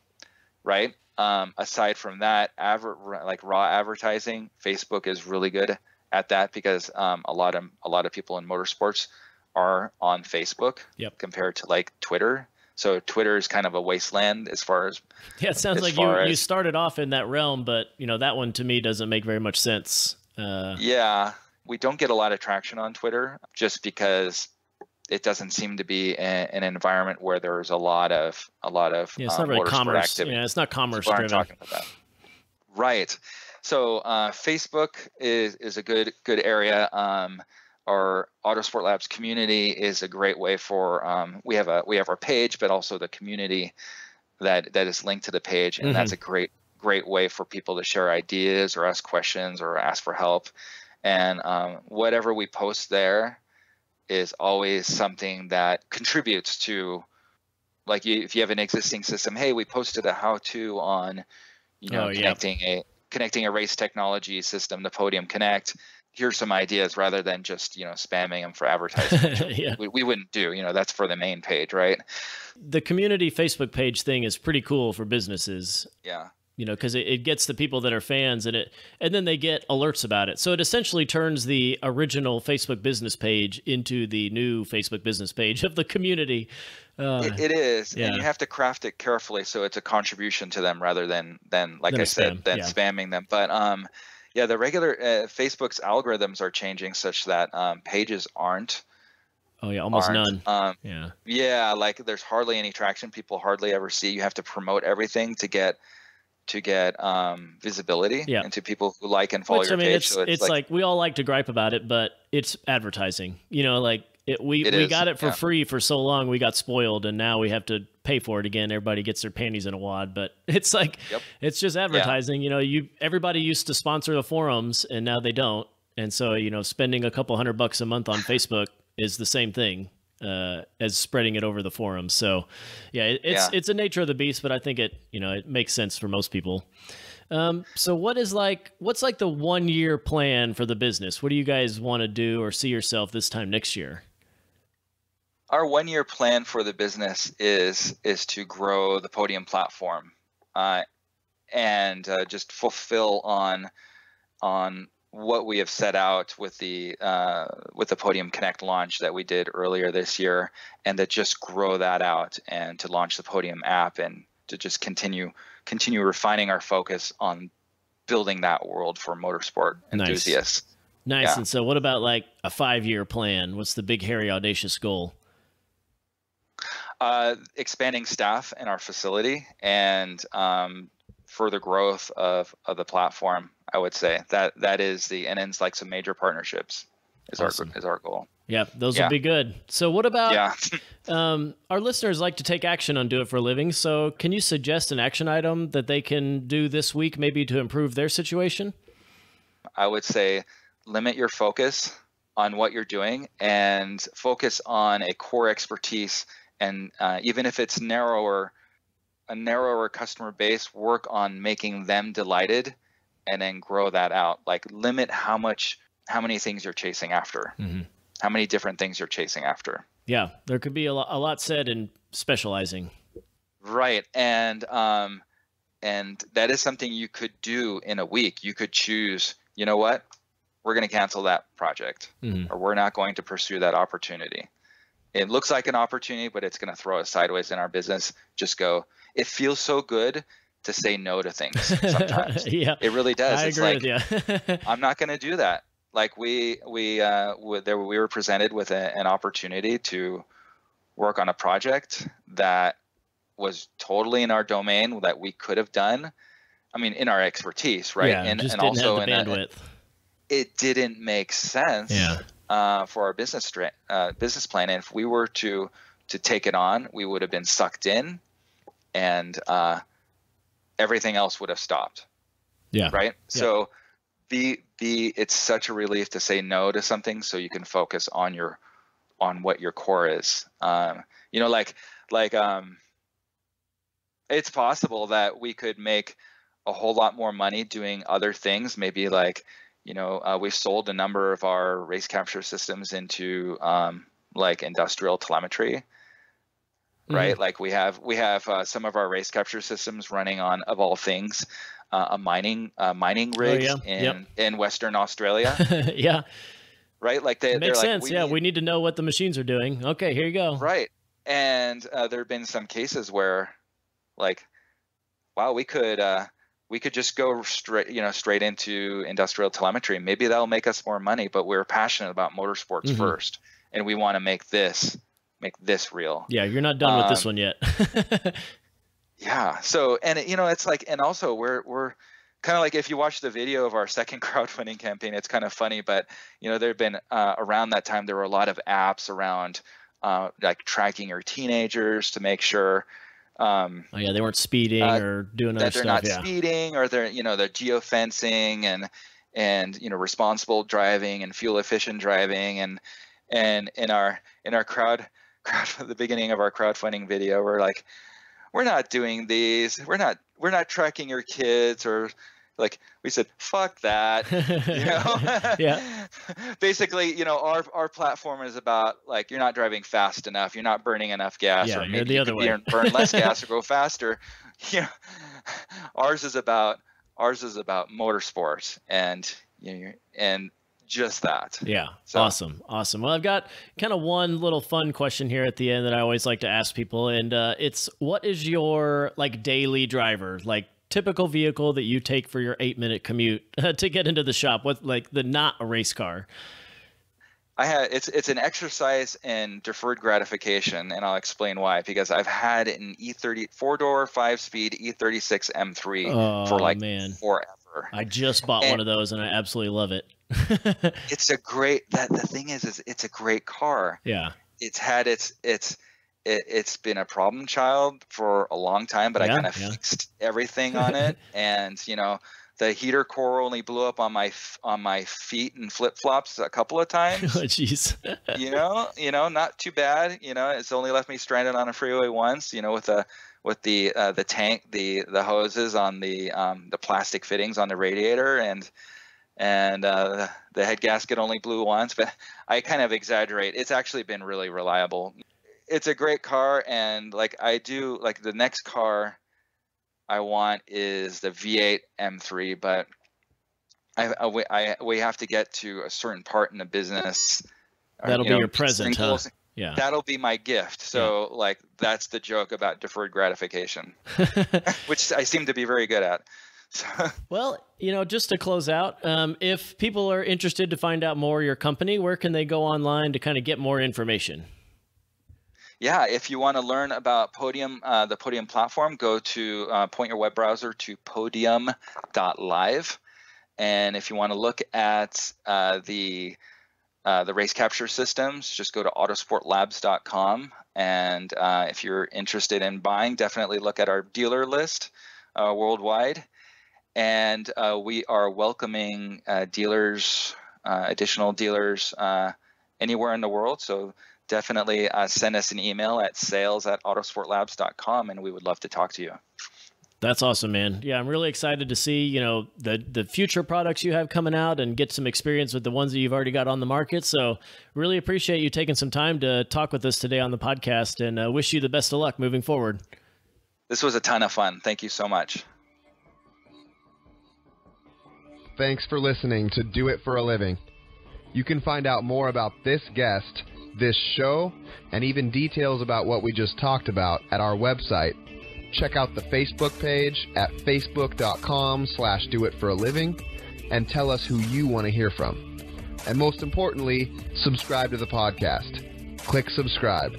right um, aside from that aver- like raw advertising facebook is really good at that because um, a lot of a lot of people in motorsports are on Facebook yep. compared to like Twitter. So Twitter is kind of a wasteland as far as yeah. It sounds like you as, you started off in that realm, but you know that one to me doesn't make very much sense. Uh, yeah, we don't get a lot of traction on Twitter just because it doesn't seem to be a, an environment where there's a lot of a lot of yeah, it's not um, really commerce. Activity. Yeah, it's not commerce driven. Right. So uh, Facebook is is a good good area. Um, our Autosport Labs community is a great way for um, we have a we have our page, but also the community that that is linked to the page, and mm-hmm. that's a great great way for people to share ideas or ask questions or ask for help. And um, whatever we post there is always something that contributes to like you, if you have an existing system hey we posted a how-to on you know oh, connecting a connecting a race technology system, the Podium Connect. Here's some ideas rather than just you know spamming them for advertising. yeah. we, we wouldn't do. You know that's for the main page, right? The community Facebook page thing is pretty cool for businesses. Yeah you know because it, it gets the people that are fans and it and then they get alerts about it so it essentially turns the original facebook business page into the new facebook business page of the community uh, it, it is, yeah. and you have to craft it carefully so it's a contribution to them rather than than like than I said, spam. than yeah. spamming them. But um, yeah, the regular uh, Facebook's algorithms are changing such that um, pages aren't. Oh yeah, almost none. Um, yeah. Yeah, like there's hardly any traction. People hardly ever see. You have to promote everything to get to get um, visibility yeah. into people who like and follow Which, your I mean, page. It's, so it's, it's like, like, we all like to gripe about it, but it's advertising. You know, like it, we it we is, got it for yeah. free for so long, we got spoiled, and now we have to pay for it again. Everybody gets their panties in a wad, but it's like yep. it's just advertising. Yeah. You know, you everybody used to sponsor the forums, and now they don't. And so, you know, spending a couple hundred bucks a month on Facebook is the same thing uh, as spreading it over the forums. So, yeah, it, it's yeah. it's a nature of the beast, but I think it you know it makes sense for most people. Um, so what is like what's like the one year plan for the business? What do you guys want to do or see yourself this time next year? our one year plan for the business is is to grow the podium platform uh, and uh, just fulfill on on what we have set out with the uh, with the Podium Connect launch that we did earlier this year, and to just grow that out and to launch the Podium app and to just continue continue refining our focus on building that world for motorsport enthusiasts. Nice. nice. Yeah. And so, what about like a five year plan? What's the big, hairy, audacious goal? Uh, expanding staff in our facility and um, further growth of, of the platform. I would say that that is the and then like some major partnerships is awesome. our is our goal. Yeah, those yeah. would be good. So, what about? Yeah. um, our listeners like to take action on Do It for a Living. So, can you suggest an action item that they can do this week, maybe to improve their situation? I would say limit your focus on what you're doing and focus on a core expertise. And uh, even if it's narrower, a narrower customer base, work on making them delighted and then grow that out. Like limit how much, how many things you're chasing after, mm-hmm. how many different things you're chasing after. Yeah, there could be a lot, a lot said in specializing. Right, and um, and that is something you could do in a week. You could choose. You know what? We're going to cancel that project, mm-hmm. or we're not going to pursue that opportunity. It looks like an opportunity, but it's going to throw us sideways in our business. Just go. It feels so good to say no to things sometimes. yeah, it really does. I it's agree like, with you. I'm not going to do that. Like we we uh, there we were presented with a, an opportunity to work on a project that was totally in our domain that we could have done. I mean, in our expertise, right? Yeah, and just and didn't also have the in bandwidth. A, it didn't make sense. Yeah. Uh, for our business uh, business plan, and if we were to to take it on, we would have been sucked in, and uh, everything else would have stopped. Yeah. Right. Yeah. So be be it's such a relief to say no to something so you can focus on your on what your core is. Um, you know, like like um, it's possible that we could make a whole lot more money doing other things. Maybe like you know uh, we've sold a number of our race capture systems into um, like industrial telemetry right? Mm-hmm. Like we have we have uh, some of our race capture systems running on of all things uh, a mining uh, mining rig oh, yeah. in yep. in Western Australia. yeah. Right. Like they makes like, sense. yeah, need... we need to know what the machines are doing. Okay, here you go. Right. And uh, there have been some cases where, like, wow, we could uh, we could just go straight you know straight into industrial telemetry. Maybe that'll make us more money. But we're passionate about motorsports mm-hmm. first, and we want to make this make this real. Yeah, you're not done um, with this um, one yet. yeah. So, and it, you know, it's like, and also we're we're kind of like if you watch the video of our second crowdfunding campaign, it's kind of funny, but you know, there've been uh, around that time there were a lot of apps around uh, like tracking your teenagers to make sure. Um, oh yeah, they weren't speeding uh, or doing that. They're stuff, not yeah. speeding, or they're you know they're geofencing and and you know responsible driving and fuel efficient driving and and in our in our crowd crowd the beginning of our crowdfunding video we're like we're not doing these. We're not we're not tracking your kids or like we said fuck that you know? Yeah. Basically you know our our platform is about like you're not driving fast enough you're not burning enough gas yeah, or maybe the you other way. burn less gas or go faster. You know ours is about ours is about motorsports and you know, and just that. Yeah. So. Awesome. Awesome. Well, I've got kind of one little fun question here at the end that I always like to ask people. And uh, it's what is your like daily driver? Like typical vehicle that you take for your eight minute commute to get into the shop? What like the not a race car? I had it's it's an exercise in deferred gratification, and I'll explain why. Because I've had an E30 four door five speed E36 M3 oh, for like man. forever. I just bought and, one of those, and I absolutely love it. it's a great that the thing is is it's a great car. Yeah. It's had its its it, has been a problem child for a long time, but yeah, I kind of yeah. fixed everything on it. and you know, the heater core only blew up on my on my feet and flip flops a couple of times. oh, jeez. you know, you know, not too bad. You know, it's only left me stranded on a freeway once. You know, with the with the uh, the tank, the the hoses on the um, the plastic fittings on the radiator, and and uh, the head gasket only blew once, but I kind of exaggerate. It's actually been really reliable. It's a great car, and like I do, like the next car I want is the V8 M3, but I, I, I, we have to get to a certain part in the business. That'll you be know, your present, huh? Yeah. That'll be my gift. So yeah. like that's the joke about deferred gratification, which I seem to be very good at. well, you know, just to close out, um, if people are interested to find out more your company, where can they go online to kind of get more information? Yeah, if you want to learn about Podium, uh, the Podium platform, go to uh, point your web browser to podium.live. And if you want to look at uh, the uh, the race capture systems, just go to autosportlabs.com. And uh, if you're interested in buying, definitely look at our dealer list uh, worldwide. And uh, we are welcoming uh, dealers, additional dealers anywhere in the world. So definitely send us an email at sales at autosportlabs.com and we would love to talk to you. That's awesome, man. Yeah, I'm really excited to see, you know, the the future products you have coming out and get some experience with the ones that you've already got on the market. So, really appreciate you taking some time to talk with us today on the podcast and uh, wish you the best of luck moving forward. This was a ton of fun. Thank you so much. Thanks for listening to Do It for a Living. You can find out more about this guest, this show, and even details about what we just talked about at our website check out the Facebook page at facebook.com slash do it for a living and tell us who you want to hear from. And most importantly, subscribe to the podcast. Click subscribe.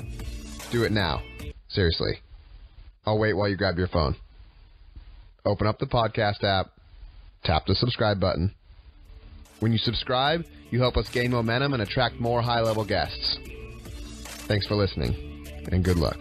Do it now. Seriously. I'll wait while you grab your phone. Open up the podcast app, tap the subscribe button. When you subscribe, you help us gain momentum and attract more high level guests. Thanks for listening, and good luck.